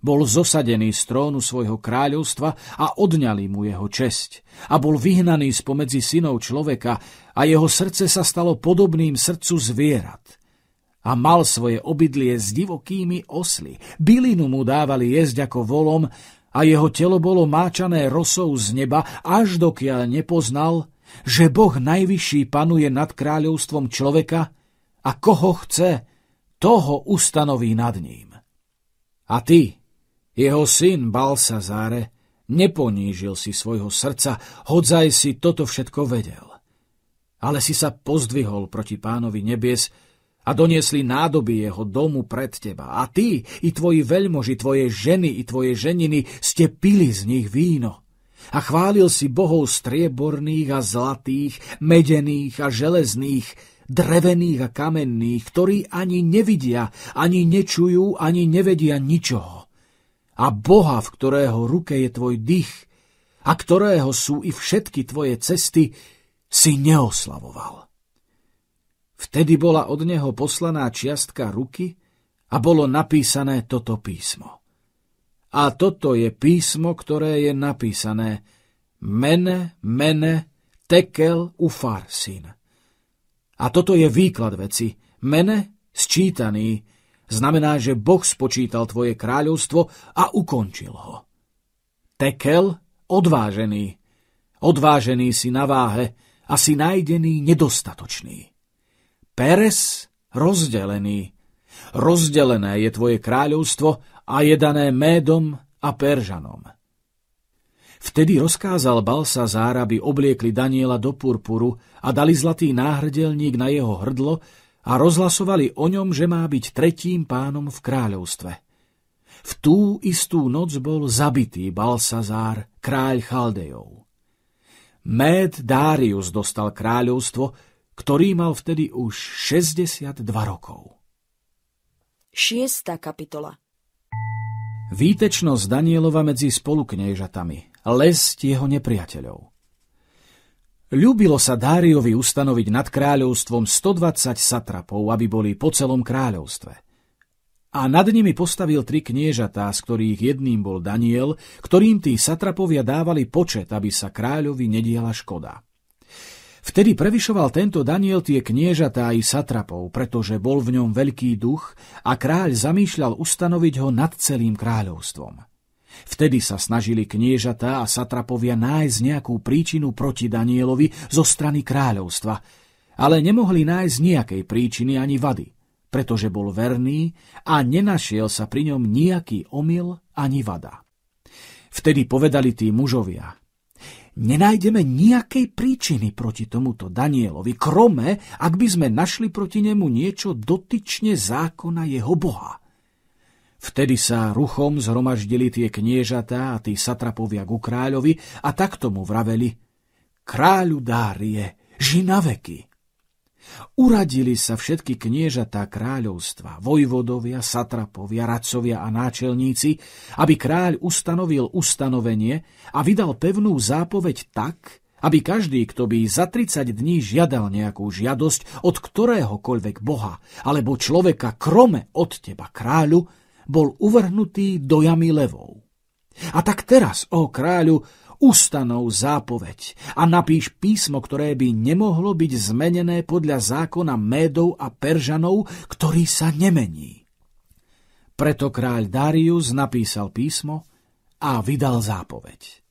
bol zosadený z trónu svojho kráľovstva a odňali mu jeho česť. A bol vyhnaný spomedzi synov človeka a jeho srdce sa stalo podobným srdcu zvierat. A mal svoje obydlie s divokými osly. Bylinu mu dávali jesť ako volom a jeho telo bolo máčané rosou z neba, až dokiaľ nepoznal, že Boh najvyšší panuje nad kráľovstvom človeka a koho chce, toho ustanoví nad ním. A ty, jeho syn Balsazáre neponížil si svojho srdca, hodzaj si toto všetko vedel. Ale si sa pozdvihol proti pánovi nebies a doniesli nádoby jeho domu pred teba. A ty, i tvoji veľmoži, tvoje ženy, i tvoje ženiny ste pili z nich víno. A chválil si bohov strieborných a zlatých, medených a železných, drevených a kamenných, ktorí ani nevidia, ani nečujú, ani nevedia ničoho a Boha, v ktorého ruke je tvoj dých a ktorého sú i všetky tvoje cesty, si neoslavoval. Vtedy bola od neho poslaná čiastka ruky a bolo napísané toto písmo. A toto je písmo, ktoré je napísané Mene, mene, tekel, ufarsin. A toto je výklad veci. Mene, sčítaný, znamená, že Boh spočítal tvoje kráľovstvo a ukončil ho. Tekel, odvážený. Odvážený si na váhe a si najdený nedostatočný. Peres, rozdelený. Rozdelené je tvoje kráľovstvo a je dané Médom a Peržanom. Vtedy rozkázal Balsazár, aby obliekli Daniela do purpuru a dali zlatý náhrdelník na jeho hrdlo a rozhlasovali o ňom, že má byť tretím pánom v kráľovstve. V tú istú noc bol zabitý Balsazár, kráľ Chaldejov. Méd Darius dostal kráľovstvo, ktorý mal vtedy už 62 rokov. Šiesta kapitola Výtečnosť Danielova medzi spolukniežatami, lesť jeho nepriateľov. Ľúbilo sa Dáriovi ustanoviť nad kráľovstvom 120 satrapov, aby boli po celom kráľovstve. A nad nimi postavil tri kniežatá, z ktorých jedným bol Daniel, ktorým tí satrapovia dávali počet, aby sa kráľovi nediela škoda. Vtedy prevyšoval tento Daniel tie kniežatá i satrapov, pretože bol v ňom veľký duch a kráľ zamýšľal ustanoviť ho nad celým kráľovstvom. Vtedy sa snažili kniežatá a satrapovia nájsť nejakú príčinu proti Danielovi zo strany kráľovstva, ale nemohli nájsť nejakej príčiny ani vady, pretože bol verný a nenašiel sa pri ňom nejaký omyl ani vada. Vtedy povedali tí mužovia, nenájdeme nejakej príčiny proti tomuto Danielovi, krome, ak by sme našli proti nemu niečo dotyčne zákona jeho Boha. Vtedy sa ruchom zhromaždili tie kniežatá a tí satrapovia ku kráľovi a tak tomu vraveli Kráľu Dárie, ži na veky. Uradili sa všetky kniežatá kráľovstva, vojvodovia, satrapovia, radcovia a náčelníci, aby kráľ ustanovil ustanovenie a vydal pevnú zápoveď tak, aby každý, kto by za 30 dní žiadal nejakú žiadosť od ktoréhokoľvek boha alebo človeka krome od teba kráľu, bol uvrhnutý do jamy levou. A tak teraz, o kráľu, ustanov zápoveď a napíš písmo, ktoré by nemohlo byť zmenené podľa zákona Médov a Peržanov, ktorý sa nemení. Preto kráľ Darius napísal písmo a vydal zápoveď.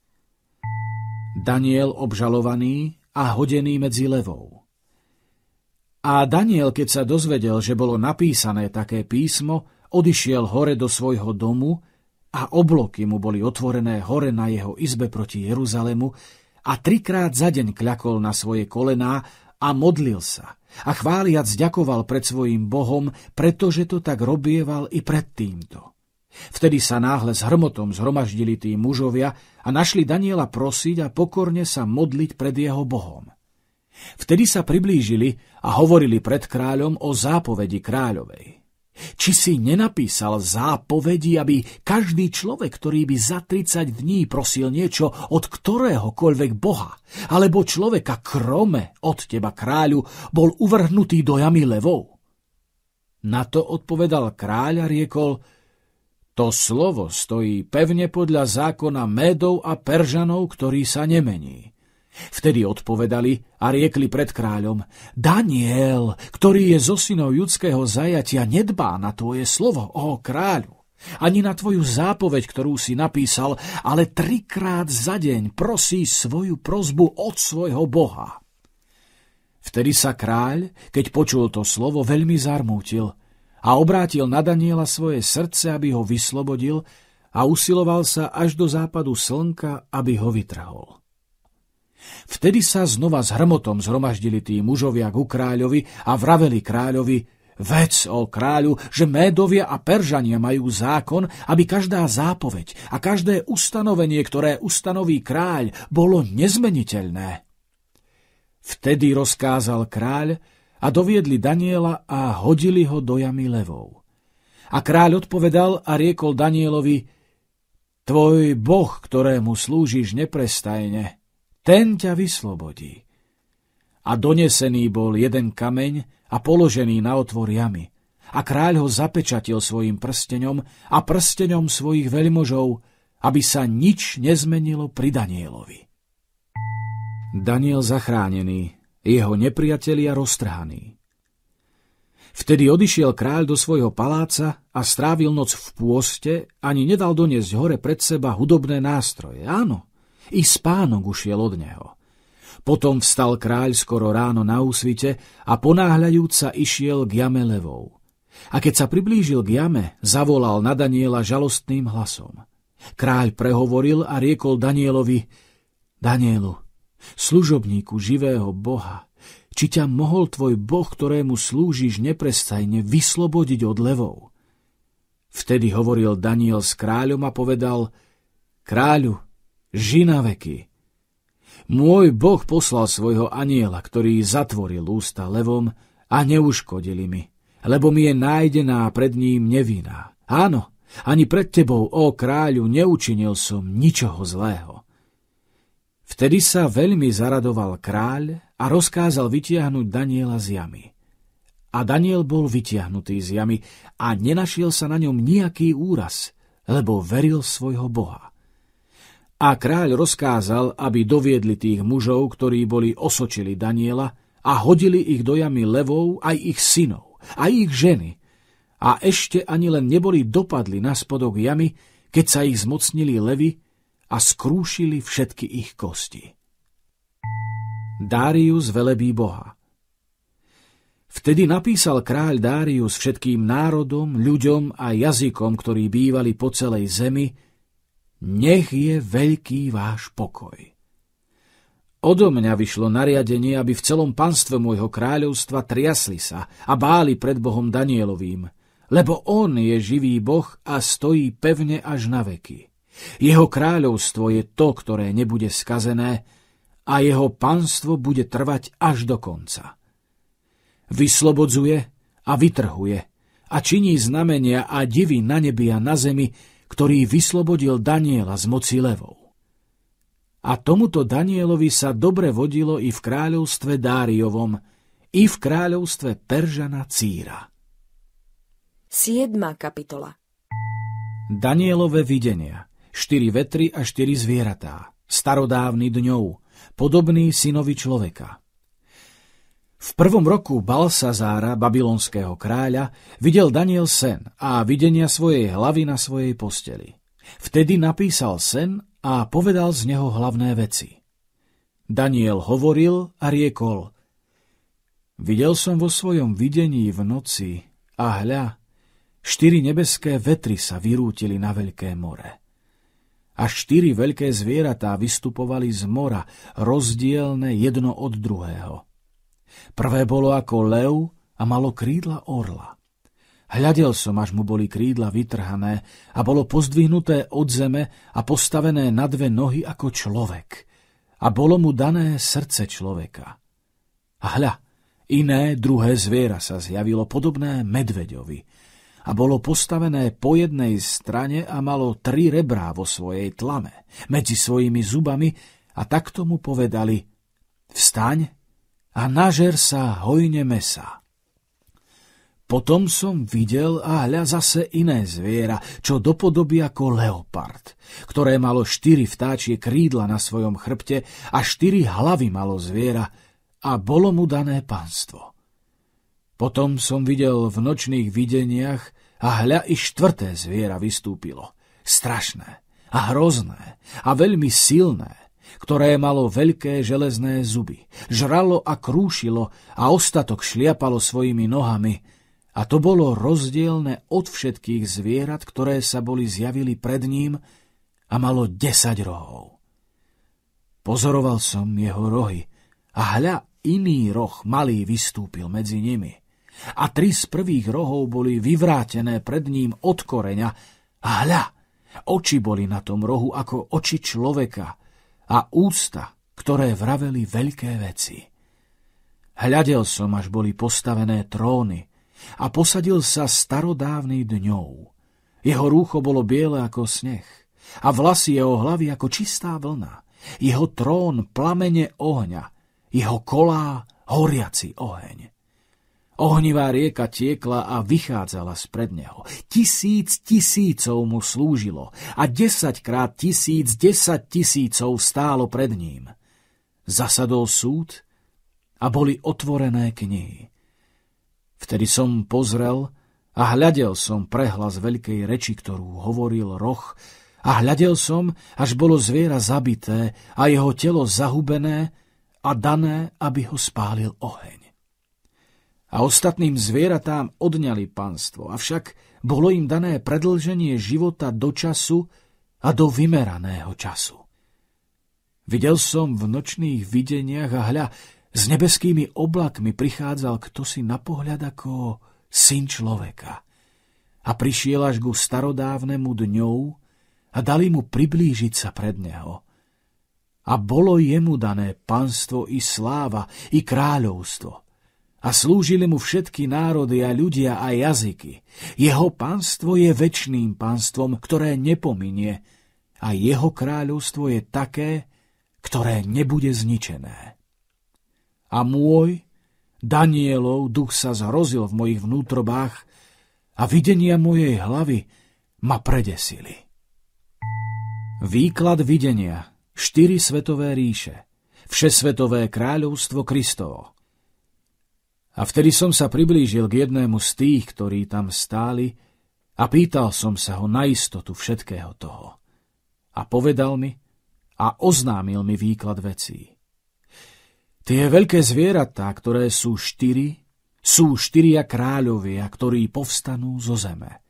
Daniel obžalovaný a hodený medzi levou. A Daniel, keď sa dozvedel, že bolo napísané také písmo, odišiel hore do svojho domu a obloky mu boli otvorené hore na jeho izbe proti Jeruzalemu a trikrát za deň kľakol na svoje kolená a modlil sa a chváliac ďakoval pred svojim Bohom, pretože to tak robieval i pred týmto. Vtedy sa náhle s hrmotom zhromaždili tí mužovia a našli Daniela prosiť a pokorne sa modliť pred jeho Bohom. Vtedy sa priblížili a hovorili pred kráľom o zápovedi kráľovej. Či si nenapísal zápovedi, aby každý človek, ktorý by za 30 dní prosil niečo od ktoréhokoľvek boha, alebo človeka krome od teba kráľu, bol uvrhnutý do jamy levou? Na to odpovedal kráľ a riekol, to slovo stojí pevne podľa zákona Médov a Peržanov, ktorý sa nemení. Vtedy odpovedali a riekli pred kráľom, Daniel, ktorý je zo synov judského zajatia, nedbá na tvoje slovo, o kráľu, ani na tvoju zápoveď, ktorú si napísal, ale trikrát za deň prosí svoju prozbu od svojho boha. Vtedy sa kráľ, keď počul to slovo, veľmi zarmútil a obrátil na Daniela svoje srdce, aby ho vyslobodil a usiloval sa až do západu slnka, aby ho vytrhol. Vtedy sa znova s hrmotom zhromaždili tí mužovia ku kráľovi a vraveli kráľovi, Vec, o kráľu, že Médovia a Peržania majú zákon, aby každá zápoveď a každé ustanovenie, ktoré ustanoví kráľ, bolo nezmeniteľné. Vtedy rozkázal kráľ a doviedli Daniela a hodili ho do jamy levou. A kráľ odpovedal a riekol Danielovi, Tvoj boh, ktorému slúžiš neprestajne, ten ťa vyslobodí. A donesený bol jeden kameň a položený na otvor jamy. A kráľ ho zapečatil svojim prsteňom a prsteňom svojich veľmožov, aby sa nič nezmenilo pri Danielovi. Daniel zachránený, jeho nepriatelia roztrhaní. Vtedy odišiel kráľ do svojho paláca a strávil noc v pôste, ani nedal doniesť hore pred seba hudobné nástroje. Áno, i spánok ušiel od neho. Potom vstal kráľ skoro ráno na úsvite a ponáhľajúc sa išiel k jame levou. A keď sa priblížil k jame, zavolal na Daniela žalostným hlasom. Kráľ prehovoril a riekol Danielovi, Danielu, služobníku živého Boha, či ťa mohol tvoj Boh, ktorému slúžiš neprestajne, vyslobodiť od levou? Vtedy hovoril Daniel s kráľom a povedal, Kráľu, ži na veky. Môj Boh poslal svojho aniela, ktorý zatvoril ústa levom a neuškodili mi, lebo mi je nájdená pred ním nevinná. Áno, ani pred tebou, ó kráľu, neučinil som ničoho zlého. Vtedy sa veľmi zaradoval kráľ a rozkázal vytiahnuť Daniela z jamy. A Daniel bol vytiahnutý z jamy a nenašiel sa na ňom nejaký úraz, lebo veril svojho Boha. A kráľ rozkázal, aby doviedli tých mužov, ktorí boli osočili Daniela a hodili ich do jamy levou aj ich synov, aj ich ženy. A ešte ani len neboli dopadli na spodok jamy, keď sa ich zmocnili levy a skrúšili všetky ich kosti. Dárius velebí Boha Vtedy napísal kráľ Dárius všetkým národom, ľuďom a jazykom, ktorí bývali po celej zemi, nech je veľký váš pokoj. Odo mňa vyšlo nariadenie, aby v celom panstve môjho kráľovstva triasli sa a báli pred Bohom Danielovým, lebo on je živý Boh a stojí pevne až na veky. Jeho kráľovstvo je to, ktoré nebude skazené a jeho panstvo bude trvať až do konca. Vyslobodzuje a vytrhuje a činí znamenia a divy na nebi a na zemi, ktorý vyslobodil Daniela z moci levou. A tomuto Danielovi sa dobre vodilo i v kráľovstve Dáriovom, i v kráľovstve Peržana Círa. 7. kapitola Danielové videnia, štyri vetry a štyri zvieratá, starodávny dňov, podobný synovi človeka. V prvom roku Balsazára, babylonského kráľa, videl Daniel sen a videnia svojej hlavy na svojej posteli. Vtedy napísal sen a povedal z neho hlavné veci. Daniel hovoril a riekol, Videl som vo svojom videní v noci a hľa, štyri nebeské vetry sa vyrútili na veľké more. A štyri veľké zvieratá vystupovali z mora, rozdielne jedno od druhého – Prvé bolo ako lev a malo krídla orla. Hľadel som, až mu boli krídla vytrhané a bolo pozdvihnuté od zeme a postavené na dve nohy ako človek. A bolo mu dané srdce človeka. A hľa, iné druhé zviera sa zjavilo podobné medveďovi a bolo postavené po jednej strane a malo tri rebrá vo svojej tlame medzi svojimi zubami a tak tomu povedali Vstaň a nažer sa hojne mesa. Potom som videl a hľa zase iné zviera, čo dopodobí ako leopard, ktoré malo štyri vtáčie krídla na svojom chrbte a štyri hlavy malo zviera a bolo mu dané panstvo. Potom som videl v nočných videniach a hľa i štvrté zviera vystúpilo. Strašné a hrozné a veľmi silné, ktoré malo veľké železné zuby. Žralo a krúšilo a ostatok šliapalo svojimi nohami – a to bolo rozdielne od všetkých zvierat, ktoré sa boli zjavili pred ním a malo desať rohov. Pozoroval som jeho rohy a hľa iný roh malý vystúpil medzi nimi. A tri z prvých rohov boli vyvrátené pred ním od koreňa a hľa, oči boli na tom rohu ako oči človeka a ústa, ktoré vraveli veľké veci. Hľadel som, až boli postavené tróny a posadil sa starodávny dňou. Jeho rúcho bolo biele ako sneh a vlasy jeho hlavy ako čistá vlna. Jeho trón plamene ohňa, jeho kolá horiaci oheň. Ohnivá rieka tiekla a vychádzala spred neho. Tisíc tisícov mu slúžilo a desaťkrát tisíc desať tisícov stálo pred ním. Zasadol súd a boli otvorené knihy. Vtedy som pozrel a hľadel som prehlas veľkej reči, ktorú hovoril roh, a hľadel som, až bolo zviera zabité a jeho telo zahubené a dané, aby ho spálil oheň. A ostatným zvieratám odňali panstvo, avšak bolo im dané predlženie života do času a do vymeraného času. Videl som v nočných videniach a hľa, s nebeskými oblakmi prichádzal kto si na pohľad ako syn človeka. A prišiel až ku starodávnemu dňou a dali mu priblížiť sa pred neho. A bolo jemu dané panstvo i sláva, i kráľovstvo. A slúžili mu všetky národy a ľudia a jazyky. Jeho panstvo je väčšným panstvom, ktoré nepominie, a jeho kráľovstvo je také, ktoré nebude zničené a môj, Danielov, duch sa zhrozil v mojich vnútrobách a videnia mojej hlavy ma predesili. Výklad videnia štyri svetové ríše, všesvetové kráľovstvo Kristovo. A vtedy som sa priblížil k jednému z tých, ktorí tam stáli a pýtal som sa ho na istotu všetkého toho. A povedal mi a oznámil mi výklad vecí. Tie veľké zvieratá, ktoré sú štyri, sú štyria kráľovia, ktorí povstanú zo zeme.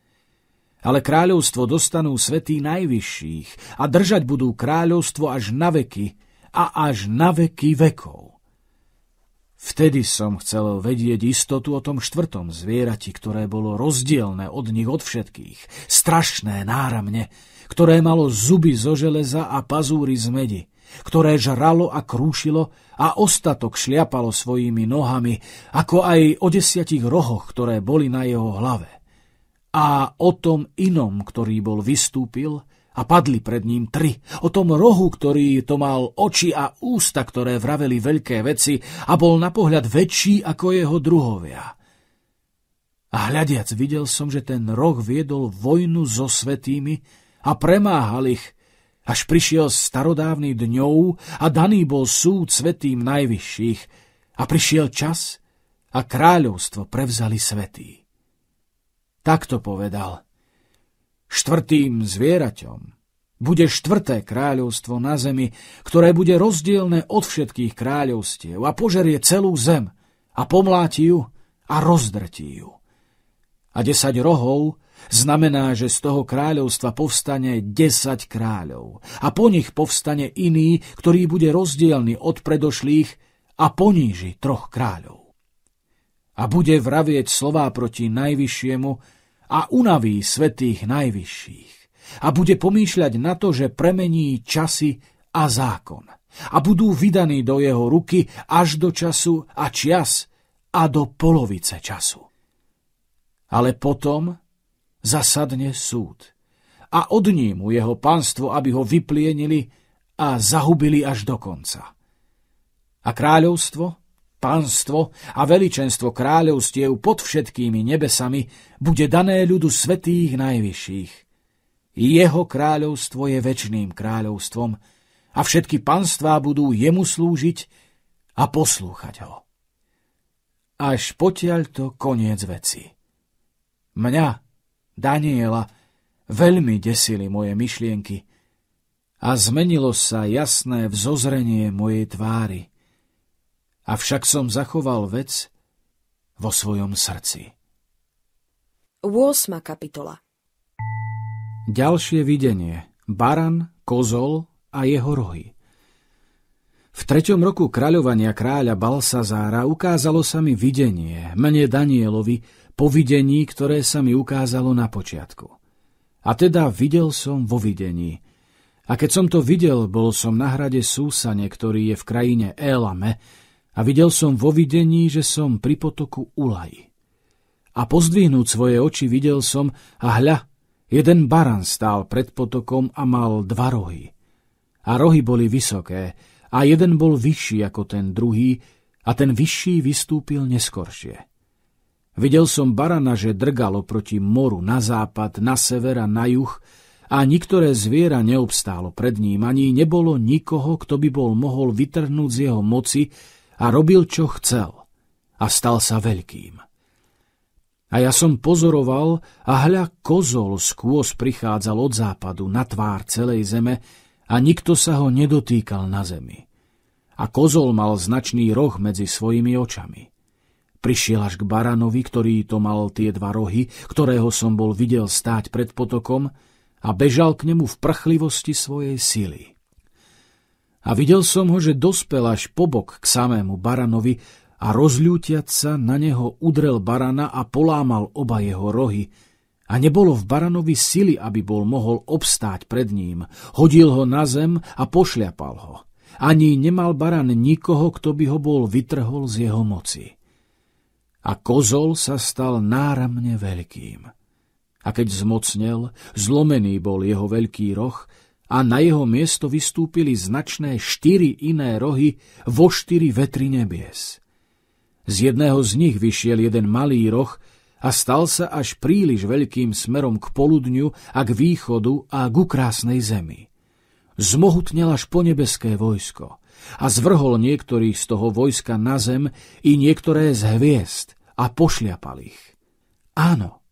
Ale kráľovstvo dostanú svetí najvyšších a držať budú kráľovstvo až na veky a až na veky vekov. Vtedy som chcel vedieť istotu o tom štvrtom zvierati, ktoré bolo rozdielne od nich od všetkých. Strašné náramne, ktoré malo zuby zo železa a pazúry z medi ktoré žralo a krúšilo a ostatok šliapalo svojimi nohami, ako aj o desiatich rohoch, ktoré boli na jeho hlave. A o tom inom, ktorý bol vystúpil, a padli pred ním tri. O tom rohu, ktorý to mal oči a ústa, ktoré vraveli veľké veci a bol na pohľad väčší ako jeho druhovia. A hľadiac videl som, že ten roh viedol vojnu so svetými a premáhal ich až prišiel starodávny dňou a daný bol súd svetým najvyšších a prišiel čas a kráľovstvo prevzali svetí. Takto povedal. Štvrtým zvieraťom bude štvrté kráľovstvo na zemi, ktoré bude rozdielne od všetkých kráľovstiev a požerie celú zem a pomláti ju a rozdrtí ju. A desať rohov Znamená, že z toho kráľovstva povstane 10 kráľov a po nich povstane iný, ktorý bude rozdielny od predošlých a poníži troch kráľov. A bude vravieť slová proti najvyššiemu a unaví svetých najvyšších. A bude pomýšľať na to, že premení časy a zákon a budú vydaní do jeho ruky až do času a čias a do polovice času. Ale potom zasadne súd a odní mu jeho pánstvo, aby ho vyplienili a zahubili až do konca. A kráľovstvo, pánstvo a veličenstvo kráľovstiev pod všetkými nebesami bude dané ľudu svetých najvyšších. Jeho kráľovstvo je väčšným kráľovstvom a všetky panstvá budú jemu slúžiť a poslúchať ho. Až potiaľ to koniec veci. Mňa, Daniela, veľmi desili moje myšlienky a zmenilo sa jasné vzozrenie mojej tvári. Avšak som zachoval vec vo svojom srdci. 8. kapitola Ďalšie videnie. Baran, kozol a jeho rohy. V treťom roku kráľovania kráľa Balsazára ukázalo sa mi videnie, mene Danielovi, po videní, ktoré sa mi ukázalo na počiatku. A teda videl som vo videní. A keď som to videl, bol som na hrade Súsane, ktorý je v krajine Elame, a videl som vo videní, že som pri potoku Ulaj. A pozdvihnúť svoje oči videl som, a hľa, Jeden baran stál pred potokom a mal dva rohy. A rohy boli vysoké, a jeden bol vyšší ako ten druhý, a ten vyšší vystúpil neskoršie. Videl som barana, že drgalo proti moru na západ, na sever a na juh, a niktoré zviera neobstálo pred ním, ani nebolo nikoho, kto by bol mohol vytrhnúť z jeho moci a robil, čo chcel. A stal sa veľkým. A ja som pozoroval a hľa kozol skôs prichádzal od západu na tvár celej zeme a nikto sa ho nedotýkal na zemi. A kozol mal značný roh medzi svojimi očami. Prišiel až k baranovi, ktorý to mal tie dva rohy, ktorého som bol videl stáť pred potokom a bežal k nemu v prchlivosti svojej sily. A videl som ho, že dospel až pobok k samému baranovi a rozľútiac sa na neho udrel barana a polámal oba jeho rohy. A nebolo v baranovi sily, aby bol mohol obstáť pred ním. Hodil ho na zem a pošľapal ho. Ani nemal baran nikoho, kto by ho bol vytrhol z jeho moci. A kozol sa stal náramne veľkým. A keď zmocnel, zlomený bol jeho veľký roh a na jeho miesto vystúpili značné štyri iné rohy vo štyri vetry nebies. Z jedného z nich vyšiel jeden malý roh a stal sa až príliš veľkým smerom k poludňu a k východu a k krásnej zemi. Zmohutnel až po nebeské vojsko a zvrhol niektorých z toho vojska na zem i niektoré z hviezd a pošliapal ich. Áno,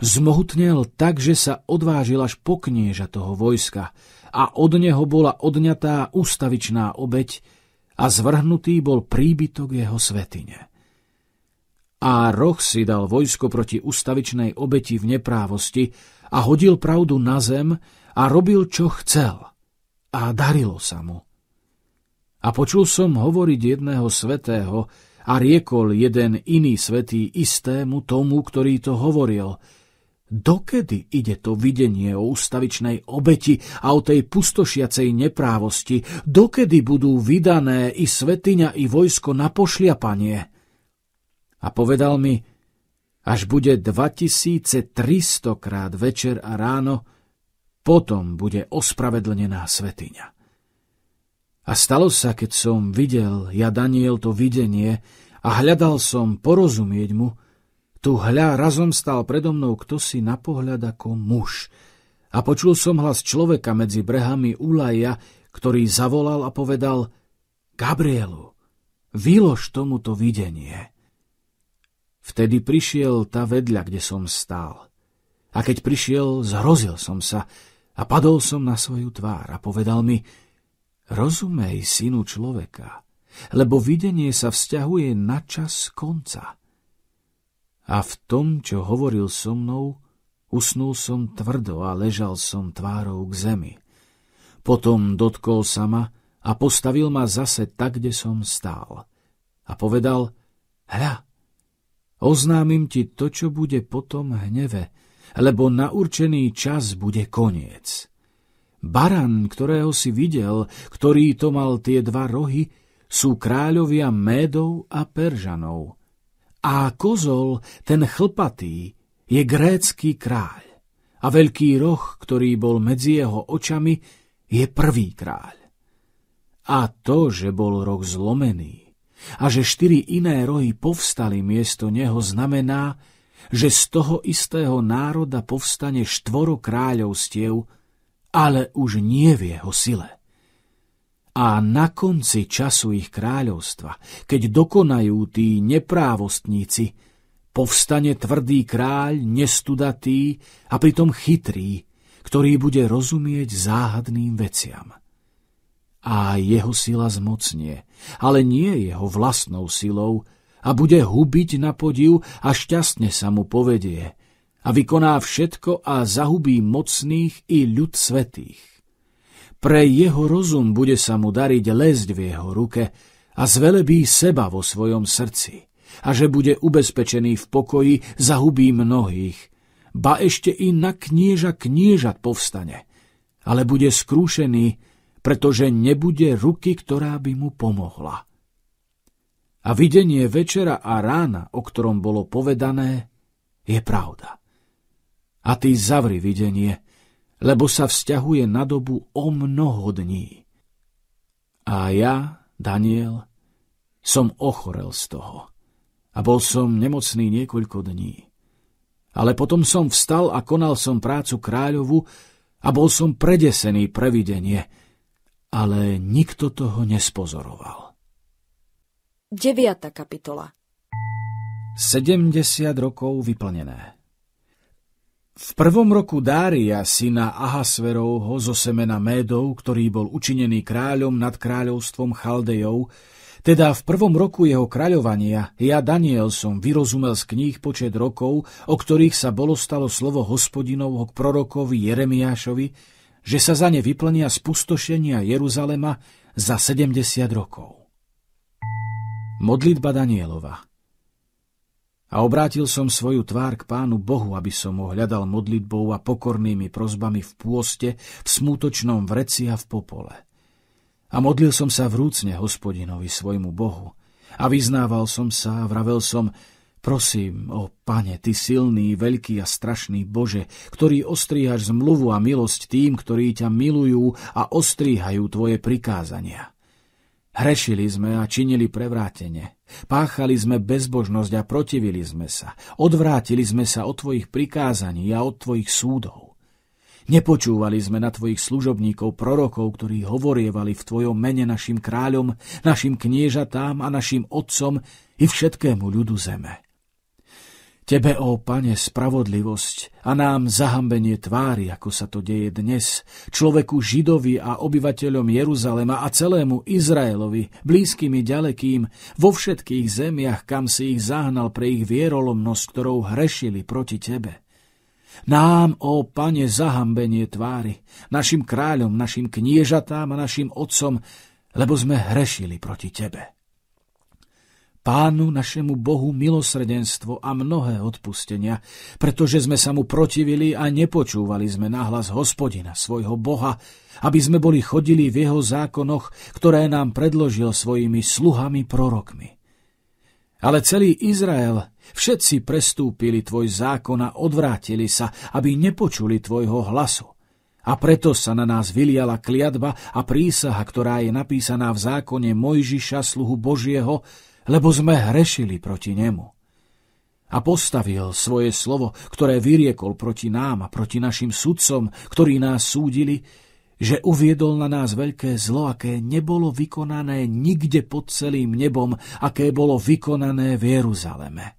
zmohutnel tak, že sa odvážil až po knieža toho vojska a od neho bola odňatá ústavičná obeď a zvrhnutý bol príbytok jeho svetine. A roh si dal vojsko proti ustavičnej obeti v neprávosti a hodil pravdu na zem a robil, čo chcel. A darilo sa mu. A počul som hovoriť jedného svetého a riekol jeden iný svetý istému tomu, ktorý to hovoril. Dokedy ide to videnie o ustavičnej obeti a o tej pustošiacej neprávosti? Dokedy budú vydané i svetiňa, i vojsko na pošliapanie? a povedal mi, až bude 2300 krát večer a ráno, potom bude ospravedlnená svetiňa. A stalo sa, keď som videl, ja Daniel, to videnie a hľadal som porozumieť mu, tu hľa razom stal predo mnou kto si na pohľad ako muž. A počul som hlas človeka medzi brehami Ulaja, ktorý zavolal a povedal Gabrielu, vylož tomuto videnie. Vtedy prišiel tá vedľa, kde som stál. A keď prišiel, zhrozil som sa a padol som na svoju tvár a povedal mi, rozumej, synu človeka, lebo videnie sa vzťahuje na čas konca. A v tom, čo hovoril so mnou, usnul som tvrdo a ležal som tvárou k zemi. Potom dotkol sa ma a postavil ma zase tak, kde som stál. A povedal, hľa, Oznámim ti to, čo bude potom hneve, lebo na určený čas bude koniec. Baran, ktorého si videl, ktorý to mal tie dva rohy, sú kráľovia Médov a Peržanov. A kozol, ten chlpatý, je grécky kráľ. A veľký roh, ktorý bol medzi jeho očami, je prvý kráľ. A to, že bol roh zlomený a že štyri iné rohy povstali miesto neho, znamená, že z toho istého národa povstane štvoro kráľovstiev, ale už nie v jeho sile. A na konci času ich kráľovstva, keď dokonajú tí neprávostníci, povstane tvrdý kráľ, nestudatý a pritom chytrý, ktorý bude rozumieť záhadným veciam. A jeho sila zmocnie, ale nie jeho vlastnou silou, a bude hubiť na podiv a šťastne sa mu povedie a vykoná všetko a zahubí mocných i ľud svetých. Pre jeho rozum bude sa mu dariť lesť v jeho ruke a zvelebí seba vo svojom srdci a že bude ubezpečený v pokoji, zahubí mnohých. Ba ešte i na knieža kniežat povstane, ale bude skrúšený, pretože nebude ruky, ktorá by mu pomohla. A videnie večera a rána, o ktorom bolo povedané, je pravda. A ty zavri videnie, lebo sa vzťahuje na dobu o mnoho dní. A ja, Daniel, som ochorel z toho a bol som nemocný niekoľko dní. Ale potom som vstal a konal som prácu kráľovu a bol som predesený pre videnie, ale nikto toho nespozoroval. 9. kapitola 70 rokov vyplnené V prvom roku Dária, syna Ahasverovho zo semena Médov, ktorý bol učinený kráľom nad kráľovstvom Chaldejov, teda v prvom roku jeho kráľovania, ja Daniel som vyrozumel z kníh počet rokov, o ktorých sa bolo stalo slovo hospodinovho k prorokovi Jeremiášovi, že sa za ne vyplnia spustošenia Jeruzalema za 70 rokov. Modlitba Danielova A obrátil som svoju tvár k Pánu Bohu, aby som ho hľadal modlitbou a pokornými prozbami v pôste, v smútočnom vreci a v popole. A modlil som sa vrúcne hospodinovi svojmu Bohu. A vyznával som sa a vravel som, prosím, o Pane, Ty silný, veľký a strašný Bože, ktorý ostríhaš zmluvu a milosť tým, ktorí ťa milujú a ostríhajú Tvoje prikázania. Hrešili sme a činili prevrátenie. Páchali sme bezbožnosť a protivili sme sa. Odvrátili sme sa od tvojich prikázaní a od tvojich súdov. Nepočúvali sme na tvojich služobníkov, prorokov, ktorí hovorievali v tvojom mene našim kráľom, našim kniežatám a našim otcom i všetkému ľudu zeme. Tebe, ó pane, spravodlivosť a nám zahambenie tvári, ako sa to deje dnes, človeku Židovi a obyvateľom Jeruzalema a celému Izraelovi, blízkym i ďalekým, vo všetkých zemiach, kam si ich zahnal pre ich vierolomnosť, ktorou hrešili proti Tebe. Nám, ó pane, zahambenie tvári, našim kráľom, našim kniežatám a našim otcom, lebo sme hrešili proti Tebe. Pánu našemu Bohu milosrdenstvo a mnohé odpustenia, pretože sme sa mu protivili a nepočúvali sme nahlas hospodina, svojho Boha, aby sme boli chodili v jeho zákonoch, ktoré nám predložil svojimi sluhami prorokmi. Ale celý Izrael, všetci prestúpili tvoj zákon a odvrátili sa, aby nepočuli tvojho hlasu. A preto sa na nás vyliala kliatba a prísaha, ktorá je napísaná v zákone Mojžiša, sluhu Božieho, lebo sme hrešili proti nemu. A postavil svoje slovo, ktoré vyriekol proti nám a proti našim sudcom, ktorí nás súdili, že uviedol na nás veľké zlo, aké nebolo vykonané nikde pod celým nebom, aké bolo vykonané v Jeruzaleme.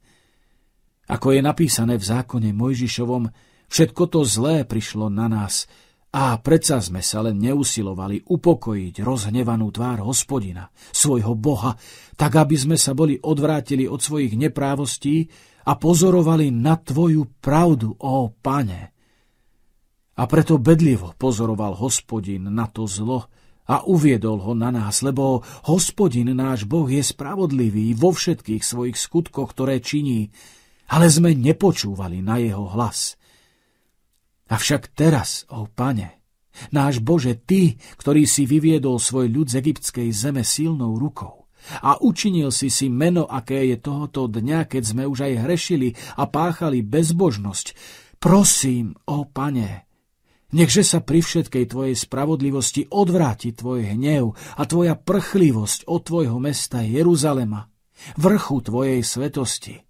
Ako je napísané v zákone Mojžišovom, všetko to zlé prišlo na nás, a predsa sme sa len neusilovali upokojiť rozhnevanú tvár hospodina, svojho Boha, tak aby sme sa boli odvrátili od svojich neprávostí a pozorovali na Tvoju pravdu, ó Pane. A preto bedlivo pozoroval hospodin na to zlo a uviedol ho na nás, lebo hospodin náš Boh je spravodlivý vo všetkých svojich skutkoch, ktoré činí, ale sme nepočúvali na jeho hlas – Avšak teraz, ó pane, Náš Bože, Ty, ktorý si vyviedol svoj ľud z egyptskej zeme silnou rukou a učinil si si meno, aké je tohoto dňa, keď sme už aj hrešili a páchali bezbožnosť. Prosím, o Pane, nechže sa pri všetkej Tvojej spravodlivosti odvráti Tvoj hnev a Tvoja prchlivosť od Tvojho mesta Jeruzalema, vrchu Tvojej svetosti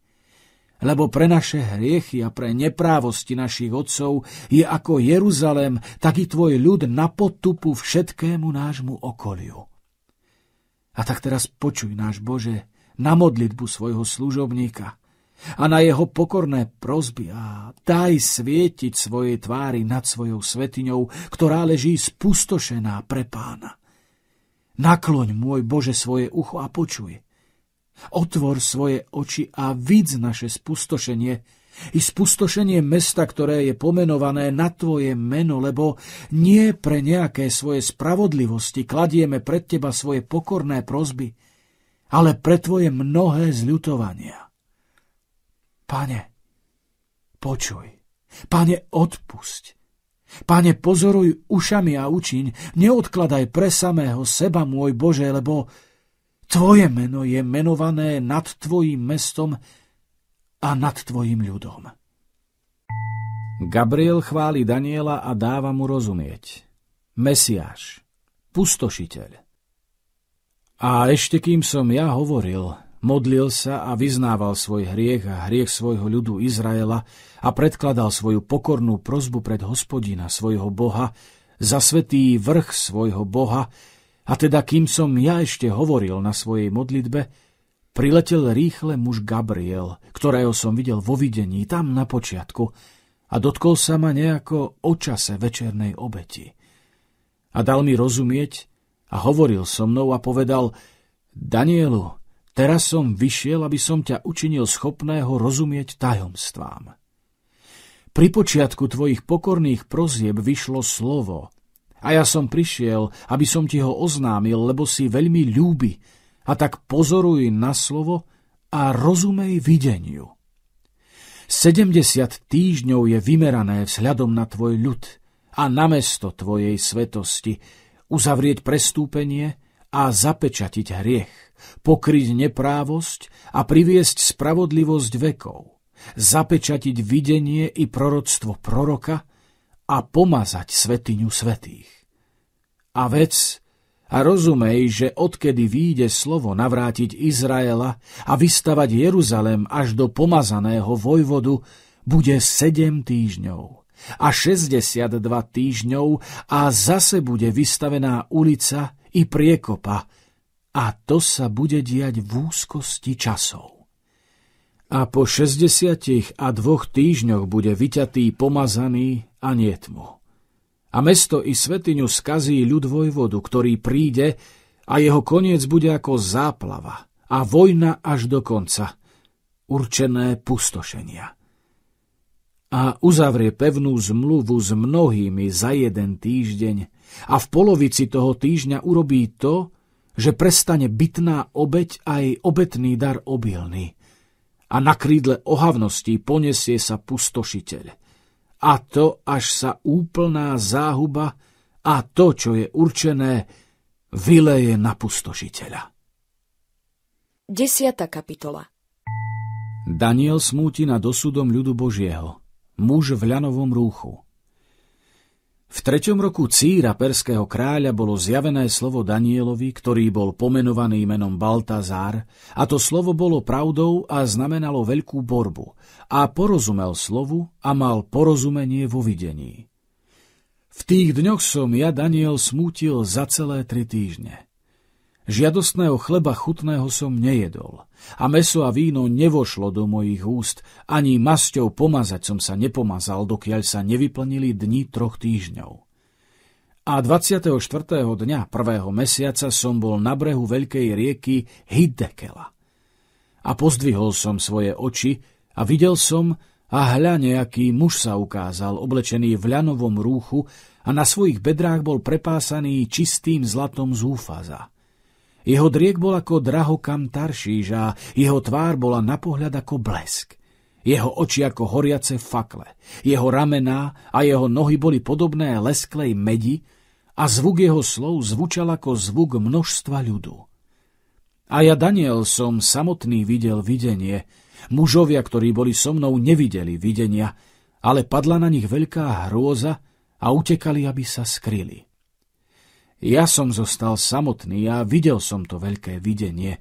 lebo pre naše hriechy a pre neprávosti našich otcov je ako Jeruzalém, taký tvoj ľud na potupu všetkému nášmu okoliu. A tak teraz počuj, náš Bože, na modlitbu svojho služobníka a na jeho pokorné prozby a daj svietiť svojej tvári nad svojou svetiňou, ktorá leží spustošená pre pána. Nakloň, môj Bože, svoje ucho a počuj – Otvor svoje oči a vidz naše spustošenie, i spustošenie mesta, ktoré je pomenované na Tvoje meno, lebo nie pre nejaké svoje spravodlivosti kladieme pred Teba svoje pokorné prozby, ale pre Tvoje mnohé zľutovania. Pane, počuj. Pane, odpusť. Pane, pozoruj ušami a učiň, neodkladaj pre samého seba, môj Bože, lebo Tvoje meno je menované nad tvojim mestom a nad tvojim ľudom. Gabriel chváli Daniela a dáva mu rozumieť. Mesiáš, pustošiteľ. A ešte kým som ja hovoril, modlil sa a vyznával svoj hriech a hriech svojho ľudu Izraela a predkladal svoju pokornú prozbu pred hospodina, svojho Boha, za svetý vrch svojho Boha, a teda kým som ja ešte hovoril na svojej modlitbe, priletel rýchle muž Gabriel, ktorého som videl vo videní tam na počiatku a dotkol sa ma nejako o čase večernej obeti. A dal mi rozumieť a hovoril so mnou a povedal Danielu, teraz som vyšiel, aby som ťa učinil schopného rozumieť tajomstvám. Pri počiatku tvojich pokorných prozieb vyšlo slovo, a ja som prišiel, aby som ti ho oznámil, lebo si veľmi ľúbi. A tak pozoruj na slovo a rozumej videniu. 70 týždňov je vymerané vzhľadom na tvoj ľud a na mesto tvojej svetosti, uzavrieť prestúpenie a zapečatiť hriech, pokryť neprávosť a priviesť spravodlivosť vekov, zapečatiť videnie i proroctvo proroka a pomazať svetiňu svetých. A vec a rozumej, že odkedy výjde slovo navrátiť Izraela a vystavať Jeruzalem až do pomazaného vojvodu, bude sedem týždňov a 62 týždňov a zase bude vystavená ulica i priekopa a to sa bude diať v úzkosti časov a po 60 a dvoch týždňoch bude vyťatý pomazaný a nietmu. A mesto i svetiňu skazí ľud vojvodu, ktorý príde a jeho koniec bude ako záplava a vojna až do konca, určené pustošenia. A uzavrie pevnú zmluvu s mnohými za jeden týždeň a v polovici toho týždňa urobí to, že prestane bytná obeď aj obetný dar obilný – a na krídle ohavnosti ponesie sa pustošiteľ. A to až sa úplná záhuba a to, čo je určené, vyleje na pustošiteľa. Desiata kapitola Daniel smúti nad osudom ľudu Božieho, muž v ľanovom rúchu. V treťom roku Círa perského kráľa bolo zjavené slovo Danielovi, ktorý bol pomenovaný menom Baltazár, a to slovo bolo pravdou a znamenalo veľkú borbu. A porozumel slovu a mal porozumenie vo videní. V tých dňoch som ja, Daniel, smútil za celé tri týždne. Žiadostného chleba chutného som nejedol a meso a víno nevošlo do mojich úst, ani masťou pomazať som sa nepomazal, dokiaľ sa nevyplnili dni troch týždňov. A 24. dňa prvého mesiaca som bol na brehu veľkej rieky Hiddekela. A pozdvihol som svoje oči a videl som, a hľa nejaký muž sa ukázal, oblečený v ľanovom rúchu a na svojich bedrách bol prepásaný čistým zlatom z úfaza. Jeho driek bol ako drahokam taršíž a jeho tvár bola na pohľad ako blesk. Jeho oči ako horiace fakle, jeho ramená a jeho nohy boli podobné lesklej medi a zvuk jeho slov zvučal ako zvuk množstva ľudu. A ja, Daniel, som samotný videl videnie. Mužovia, ktorí boli so mnou, nevideli videnia, ale padla na nich veľká hrôza a utekali, aby sa skryli. Ja som zostal samotný a videl som to veľké videnie,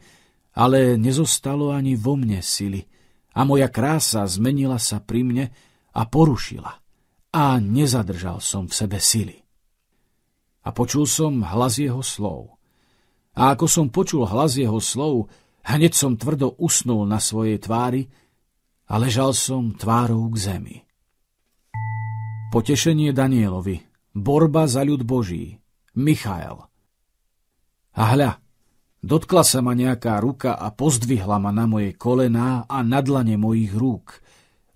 ale nezostalo ani vo mne sily a moja krása zmenila sa pri mne a porušila a nezadržal som v sebe sily. A počul som hlas jeho slov. A ako som počul hlas jeho slov, hneď som tvrdo usnul na svojej tvári a ležal som tvárou k zemi. Potešenie Danielovi. Borba za ľud Boží. Michael. A hľa, dotkla sa ma nejaká ruka a pozdvihla ma na moje kolená a na dlane mojich rúk.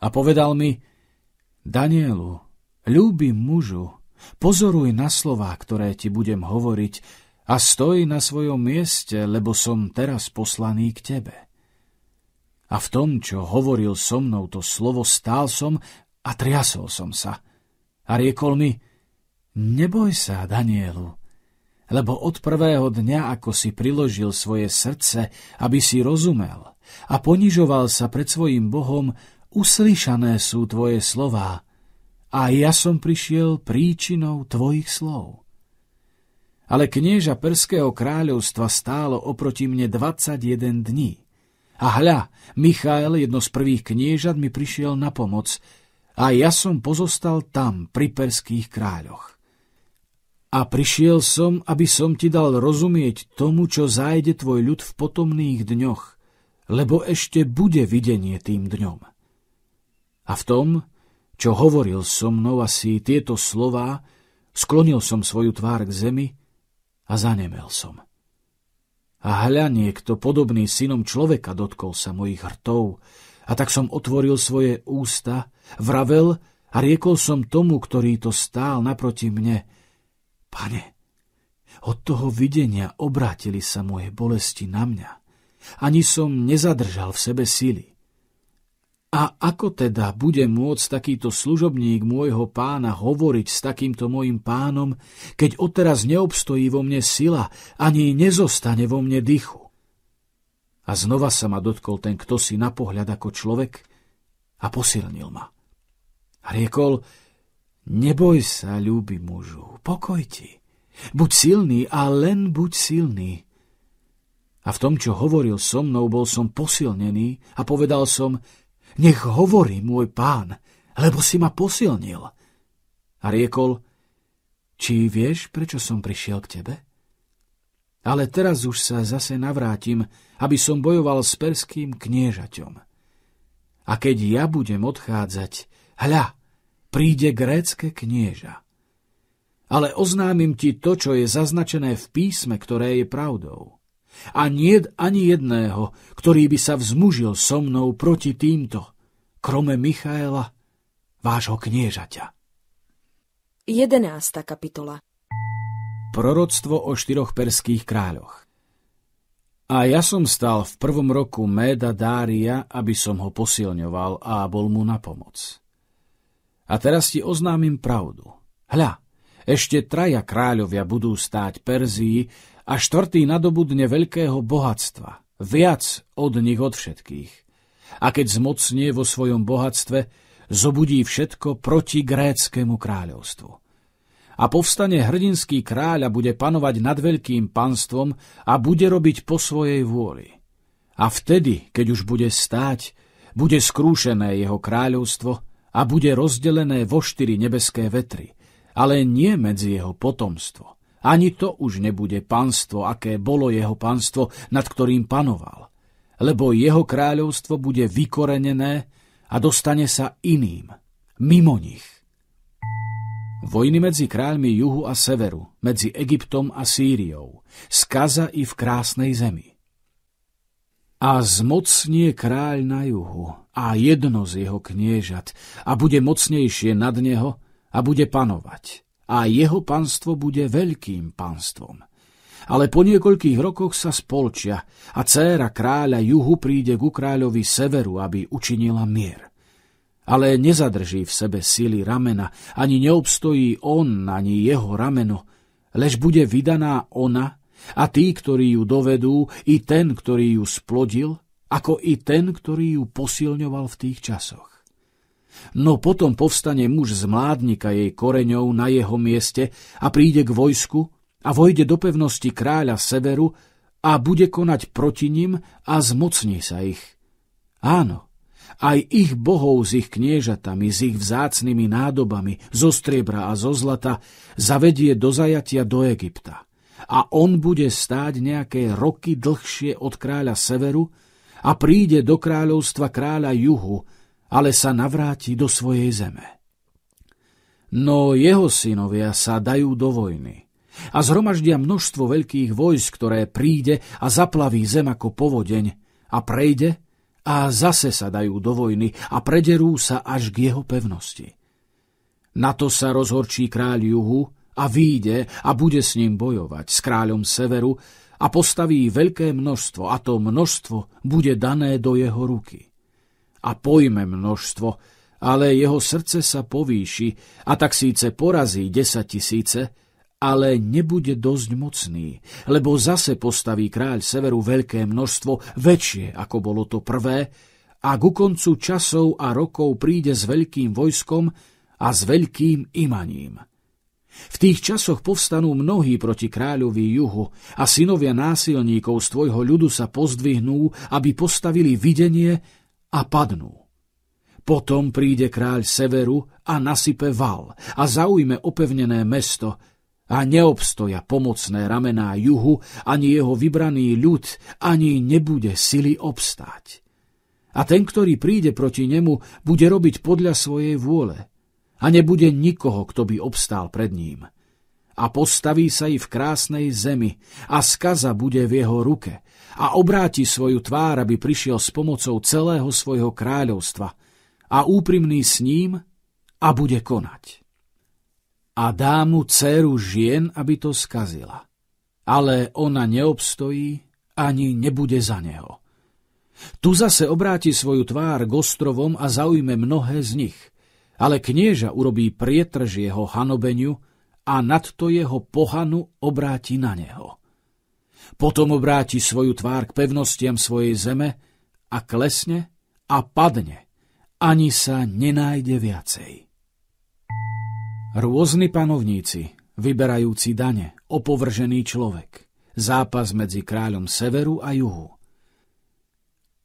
A povedal mi, Danielu, ľúbi mužu, pozoruj na slová, ktoré ti budem hovoriť a stoj na svojom mieste, lebo som teraz poslaný k tebe. A v tom, čo hovoril so mnou to slovo, stál som a triasol som sa – a riekol mi, neboj sa, Danielu, lebo od prvého dňa, ako si priložil svoje srdce, aby si rozumel a ponižoval sa pred svojim Bohom, uslyšané sú tvoje slová a ja som prišiel príčinou tvojich slov. Ale knieža Perského kráľovstva stálo oproti mne 21 dní. A hľa, Michael, jedno z prvých kniežat, mi prišiel na pomoc – a ja som pozostal tam pri perských kráľoch. A prišiel som, aby som ti dal rozumieť tomu, čo zájde tvoj ľud v potomných dňoch, lebo ešte bude videnie tým dňom. A v tom, čo hovoril so mnou asi tieto slová, sklonil som svoju tvár k zemi a zanemel som. A hľa niekto podobný synom človeka dotkol sa mojich hrtov, a tak som otvoril svoje ústa, vravel a riekol som tomu, ktorý to stál naproti mne. Pane, od toho videnia obrátili sa moje bolesti na mňa. Ani som nezadržal v sebe sily. A ako teda bude môcť takýto služobník môjho pána hovoriť s takýmto môjim pánom, keď odteraz neobstojí vo mne sila, ani nezostane vo mne dychu? A znova sa ma dotkol ten kto si na pohľad ako človek a posilnil ma. A riekol, neboj sa, ľúbi mužu, pokoj ti. Buď silný a len buď silný. A v tom, čo hovoril so mnou, bol som posilnený a povedal som, nech hovorí môj pán, lebo si ma posilnil. A riekol, či vieš, prečo som prišiel k tebe? Ale teraz už sa zase navrátim, aby som bojoval s perským kniežaťom. A keď ja budem odchádzať, hľa, príde grécke knieža. Ale oznámim ti to, čo je zaznačené v písme, ktoré je pravdou. A nie ani jedného, ktorý by sa vzmužil so mnou proti týmto, krome Michaela, vášho kniežaťa. 11. kapitola Proroctvo o štyroch perských kráľoch A ja som stal v prvom roku Méda Dária, aby som ho posilňoval a bol mu na pomoc. A teraz ti oznámim pravdu. Hľa, ešte traja kráľovia budú stáť Perzii a štvrtý nadobudne veľkého bohatstva, viac od nich od všetkých. A keď zmocnie vo svojom bohatstve, zobudí všetko proti gréckému kráľovstvu a povstane hrdinský kráľ a bude panovať nad veľkým panstvom a bude robiť po svojej vôli. A vtedy, keď už bude stáť, bude skrúšené jeho kráľovstvo a bude rozdelené vo štyri nebeské vetry, ale nie medzi jeho potomstvo. Ani to už nebude panstvo, aké bolo jeho panstvo, nad ktorým panoval. Lebo jeho kráľovstvo bude vykorenené a dostane sa iným, mimo nich. Vojny medzi kráľmi juhu a severu, medzi Egyptom a Sýriou, skaza i v krásnej zemi. A zmocnie kráľ na juhu a jedno z jeho kniežat a bude mocnejšie nad neho a bude panovať. A jeho panstvo bude veľkým panstvom. Ale po niekoľkých rokoch sa spolčia a dcéra kráľa juhu príde ku kráľovi severu, aby učinila mier ale nezadrží v sebe sily ramena, ani neobstojí on, ani jeho rameno, lež bude vydaná ona a tí, ktorí ju dovedú, i ten, ktorý ju splodil, ako i ten, ktorý ju posilňoval v tých časoch. No potom povstane muž z mládnika jej koreňov na jeho mieste a príde k vojsku a vojde do pevnosti kráľa severu a bude konať proti ním a zmocní sa ich. Áno, aj ich bohov s ich kniežatami, s ich vzácnými nádobami, zo striebra a zo zlata, zavedie do zajatia do Egypta. A on bude stáť nejaké roky dlhšie od kráľa severu a príde do kráľovstva kráľa juhu, ale sa navráti do svojej zeme. No jeho synovia sa dajú do vojny a zhromaždia množstvo veľkých vojsk, ktoré príde a zaplaví zem ako povodeň a prejde a zase sa dajú do vojny a prederú sa až k jeho pevnosti. Na to sa rozhorčí kráľ juhu a výjde a bude s ním bojovať s kráľom severu a postaví veľké množstvo a to množstvo bude dané do jeho ruky a pojme množstvo, ale jeho srdce sa povýši a tak síce porazí desať tisíce, ale nebude dosť mocný, lebo zase postaví kráľ severu veľké množstvo, väčšie ako bolo to prvé, a ku koncu časov a rokov príde s veľkým vojskom a s veľkým imaním. V tých časoch povstanú mnohí proti kráľovi juhu a synovia násilníkov z tvojho ľudu sa pozdvihnú, aby postavili videnie a padnú. Potom príde kráľ severu a nasype val a zaujme opevnené mesto a neobstoja pomocné ramená juhu, ani jeho vybraný ľud, ani nebude sily obstáť. A ten, ktorý príde proti nemu, bude robiť podľa svojej vôle a nebude nikoho, kto by obstál pred ním. A postaví sa i v krásnej zemi a skaza bude v jeho ruke a obráti svoju tvár, aby prišiel s pomocou celého svojho kráľovstva a úprimný s ním a bude konať. A dá mu dceru žien, aby to skazila. Ale ona neobstojí ani nebude za neho. Tu zase obráti svoju tvár k ostrovom a zaujme mnohé z nich, ale knieža urobí prietrž jeho hanobeniu a nadto jeho pohanu obráti na neho. Potom obráti svoju tvár k pevnostiam svojej zeme a klesne a padne. Ani sa nenájde viacej. Rôzni panovníci, vyberajúci dane, opovržený človek, zápas medzi kráľom severu a juhu.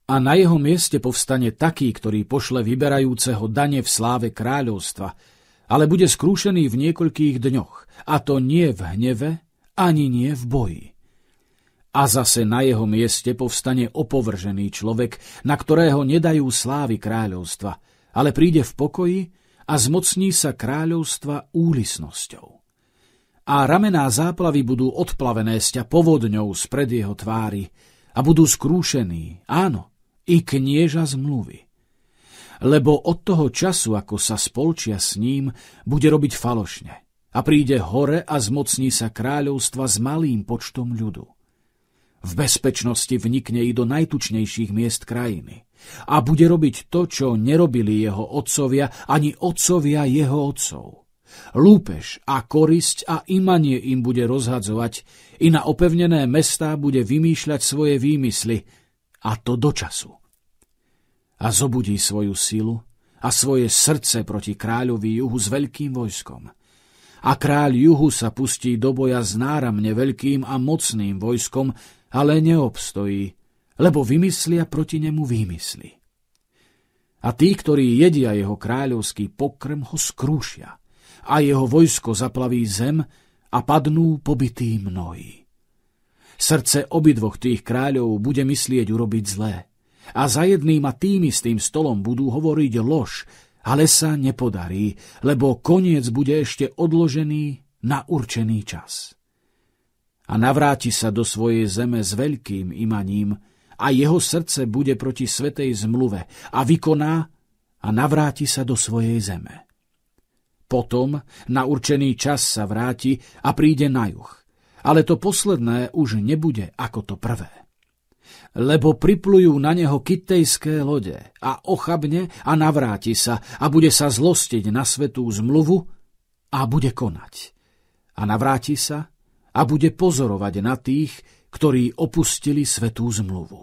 A na jeho mieste povstane taký, ktorý pošle vyberajúceho dane v sláve kráľovstva, ale bude skrúšený v niekoľkých dňoch, a to nie v hneve, ani nie v boji. A zase na jeho mieste povstane opovržený človek, na ktorého nedajú slávy kráľovstva, ale príde v pokoji a zmocní sa kráľovstva úlisnosťou. A ramená záplavy budú odplavené sťa povodňou spred jeho tvári a budú skrúšení, áno, i knieža zmluvy. Lebo od toho času, ako sa spolčia s ním, bude robiť falošne a príde hore a zmocní sa kráľovstva s malým počtom ľudu v bezpečnosti vnikne i do najtučnejších miest krajiny a bude robiť to, čo nerobili jeho otcovia ani otcovia jeho otcov. Lúpež a korisť a imanie im bude rozhadzovať, i na opevnené mestá bude vymýšľať svoje výmysly, a to do času. A zobudí svoju silu a svoje srdce proti kráľovi juhu s veľkým vojskom. A kráľ juhu sa pustí do boja s náramne veľkým a mocným vojskom, ale neobstojí, lebo vymyslia proti nemu výmysly. A tí, ktorí jedia jeho kráľovský pokrm, ho skrúšia a jeho vojsko zaplaví zem a padnú pobytí mnohí. Srdce obidvoch tých kráľov bude myslieť urobiť zlé. A za jedným a tým istým stolom budú hovoriť lož, ale sa nepodarí, lebo koniec bude ešte odložený na určený čas. A navráti sa do svojej zeme s veľkým imaním a jeho srdce bude proti svetej zmluve a vykoná a navráti sa do svojej zeme. Potom na určený čas sa vráti a príde na juh, ale to posledné už nebude ako to prvé. lebo priplujú na neho kitejské lode a ochabne a navráti sa a bude sa zlostiť na svetú zmluvu a bude konať. A navráti sa a bude pozorovať na tých, ktorí opustili svetú zmluvu.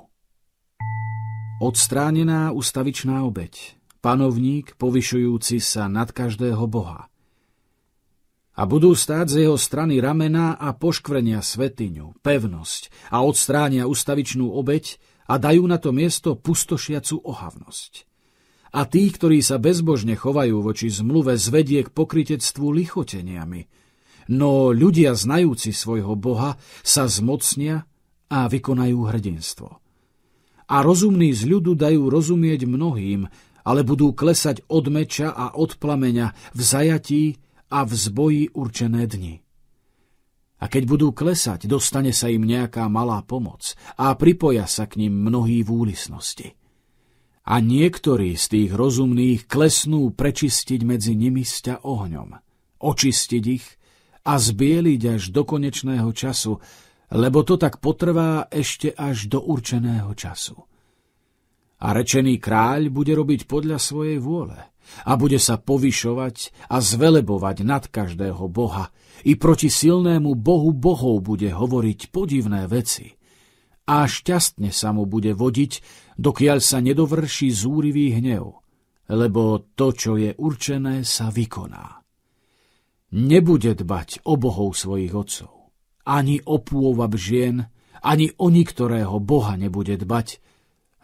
Odstránená ustavičná obeď, panovník povyšujúci sa nad každého boha – a budú stáť z jeho strany ramená a poškvrenia svetiňu, pevnosť a odstránia ustavičnú obeď a dajú na to miesto pustošiacu ohavnosť. A tí, ktorí sa bezbožne chovajú voči zmluve, zvedie k pokritectvu lichoteniami. No ľudia znajúci svojho Boha sa zmocnia a vykonajú hrdinstvo. A rozumní z ľudu dajú rozumieť mnohým, ale budú klesať od meča a od plameňa v zajatí a v zboji určené dni. A keď budú klesať, dostane sa im nejaká malá pomoc a pripoja sa k ním mnohí v úlisnosti. A niektorí z tých rozumných klesnú prečistiť medzi nimi sťa ohňom, očistiť ich a zbieliť až do konečného času, lebo to tak potrvá ešte až do určeného času. A rečený kráľ bude robiť podľa svojej vôle – a bude sa povyšovať a zvelebovať nad každého boha. I proti silnému bohu bohov bude hovoriť podivné veci. A šťastne sa mu bude vodiť, dokiaľ sa nedovrší zúrivý hnev, lebo to, čo je určené, sa vykoná. Nebude dbať o bohov svojich otcov, ani o pôvab žien, ani o niktorého boha nebude dbať,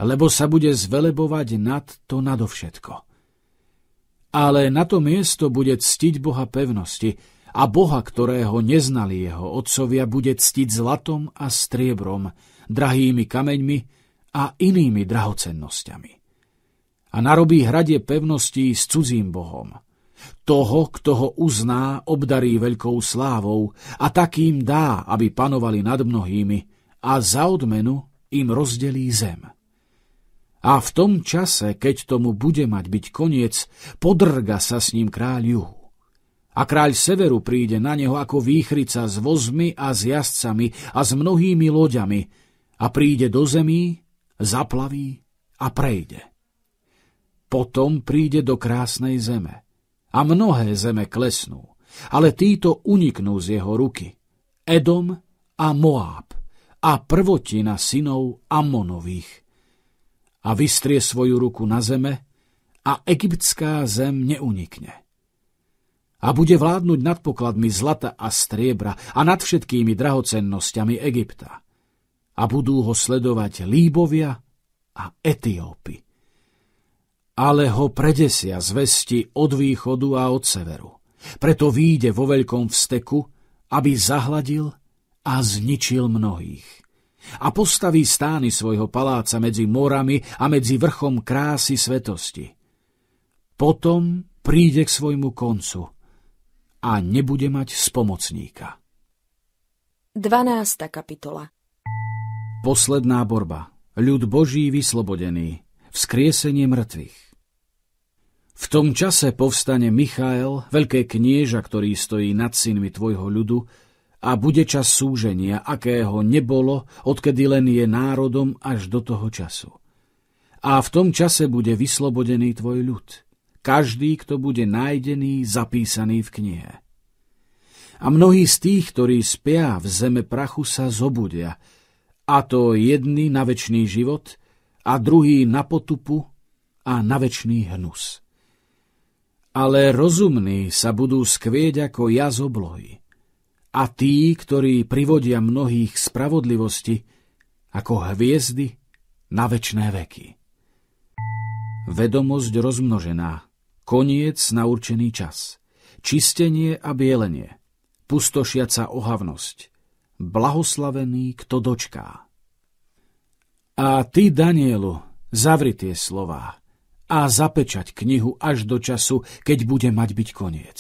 lebo sa bude zvelebovať nad to nadovšetko ale na to miesto bude ctiť Boha pevnosti a Boha, ktorého neznali jeho otcovia, bude ctiť zlatom a striebrom, drahými kameňmi a inými drahocennosťami. A narobí hradie pevností s cudzím Bohom. Toho, kto ho uzná, obdarí veľkou slávou a takým dá, aby panovali nad mnohými a za odmenu im rozdelí zem. A v tom čase, keď tomu bude mať byť koniec, podrga sa s ním kráľ juhu. A kráľ severu príde na neho ako výchrica s vozmi a s jazdcami a s mnohými loďami a príde do zemí, zaplaví a prejde. Potom príde do krásnej zeme a mnohé zeme klesnú, ale títo uniknú z jeho ruky. Edom a Moab a prvotina synov Amonových – a vystrie svoju ruku na zeme a egyptská zem neunikne. A bude vládnuť nad pokladmi zlata a striebra a nad všetkými drahocennosťami Egypta. A budú ho sledovať Líbovia a Etiópy. Ale ho predesia zvesti od východu a od severu. Preto výjde vo veľkom vsteku, aby zahladil a zničil mnohých a postaví stány svojho paláca medzi morami a medzi vrchom krásy svetosti. Potom príde k svojmu koncu a nebude mať spomocníka. 12. kapitola Posledná borba. Ľud Boží vyslobodený. Vzkriesenie mŕtvych. V tom čase povstane Michael, veľké knieža, ktorý stojí nad synmi tvojho ľudu, a bude čas súženia, akého nebolo, odkedy len je národom až do toho času. A v tom čase bude vyslobodený tvoj ľud, každý, kto bude nájdený, zapísaný v knihe. A mnohí z tých, ktorí spia v zeme prachu, sa zobudia, a to jedný na večný život, a druhý na potupu a na večný hnus. Ale rozumní sa budú skvieť ako jaz oblohy a tí, ktorí privodia mnohých spravodlivosti, ako hviezdy na večné veky. Vedomosť rozmnožená, koniec na určený čas, čistenie a bielenie, pustošiaca ohavnosť, blahoslavený, kto dočká. A ty, Danielu, zavri tie slová a zapečať knihu až do času, keď bude mať byť koniec.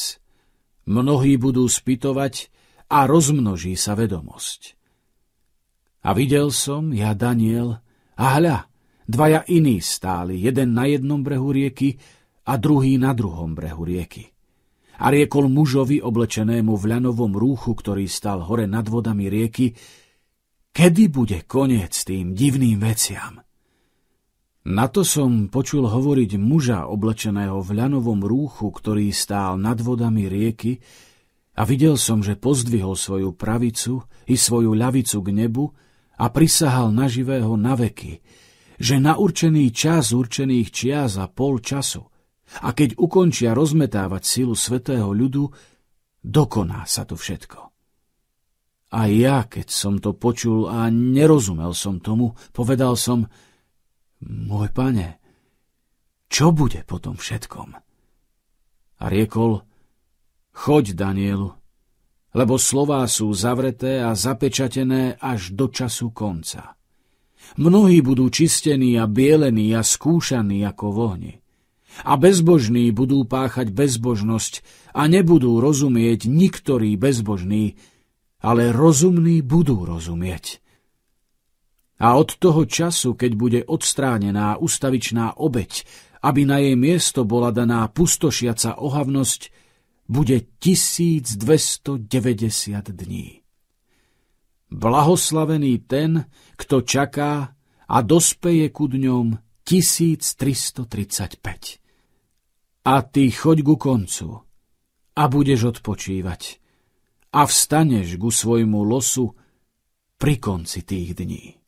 Mnohí budú spytovať, a rozmnoží sa vedomosť. A videl som, ja Daniel, a hľa, dvaja iní stáli, jeden na jednom brehu rieky a druhý na druhom brehu rieky. A riekol mužovi oblečenému v ľanovom rúchu, ktorý stal hore nad vodami rieky, kedy bude koniec tým divným veciam? Na to som počul hovoriť muža oblečeného v ľanovom rúchu, ktorý stál nad vodami rieky a videl som, že pozdvihol svoju pravicu i svoju ľavicu k nebu a prisahal na živého na veky, že na určený čas určených čias a pol času a keď ukončia rozmetávať silu svetého ľudu, dokoná sa to všetko. A ja, keď som to počul a nerozumel som tomu, povedal som – môj pane, čo bude po tom všetkom? A riekol, choď, Danielu, lebo slová sú zavreté a zapečatené až do času konca. Mnohí budú čistení a bielení a skúšaní ako v ohni. A bezbožní budú páchať bezbožnosť a nebudú rozumieť niktorí bezbožní, ale rozumní budú rozumieť. A od toho času, keď bude odstránená ustavičná obeď, aby na jej miesto bola daná pustošiaca ohavnosť, bude 1290 dní. Blahoslavený ten, kto čaká a dospeje ku dňom 1335. A ty choď ku koncu a budeš odpočívať a vstaneš ku svojmu losu pri konci tých dní.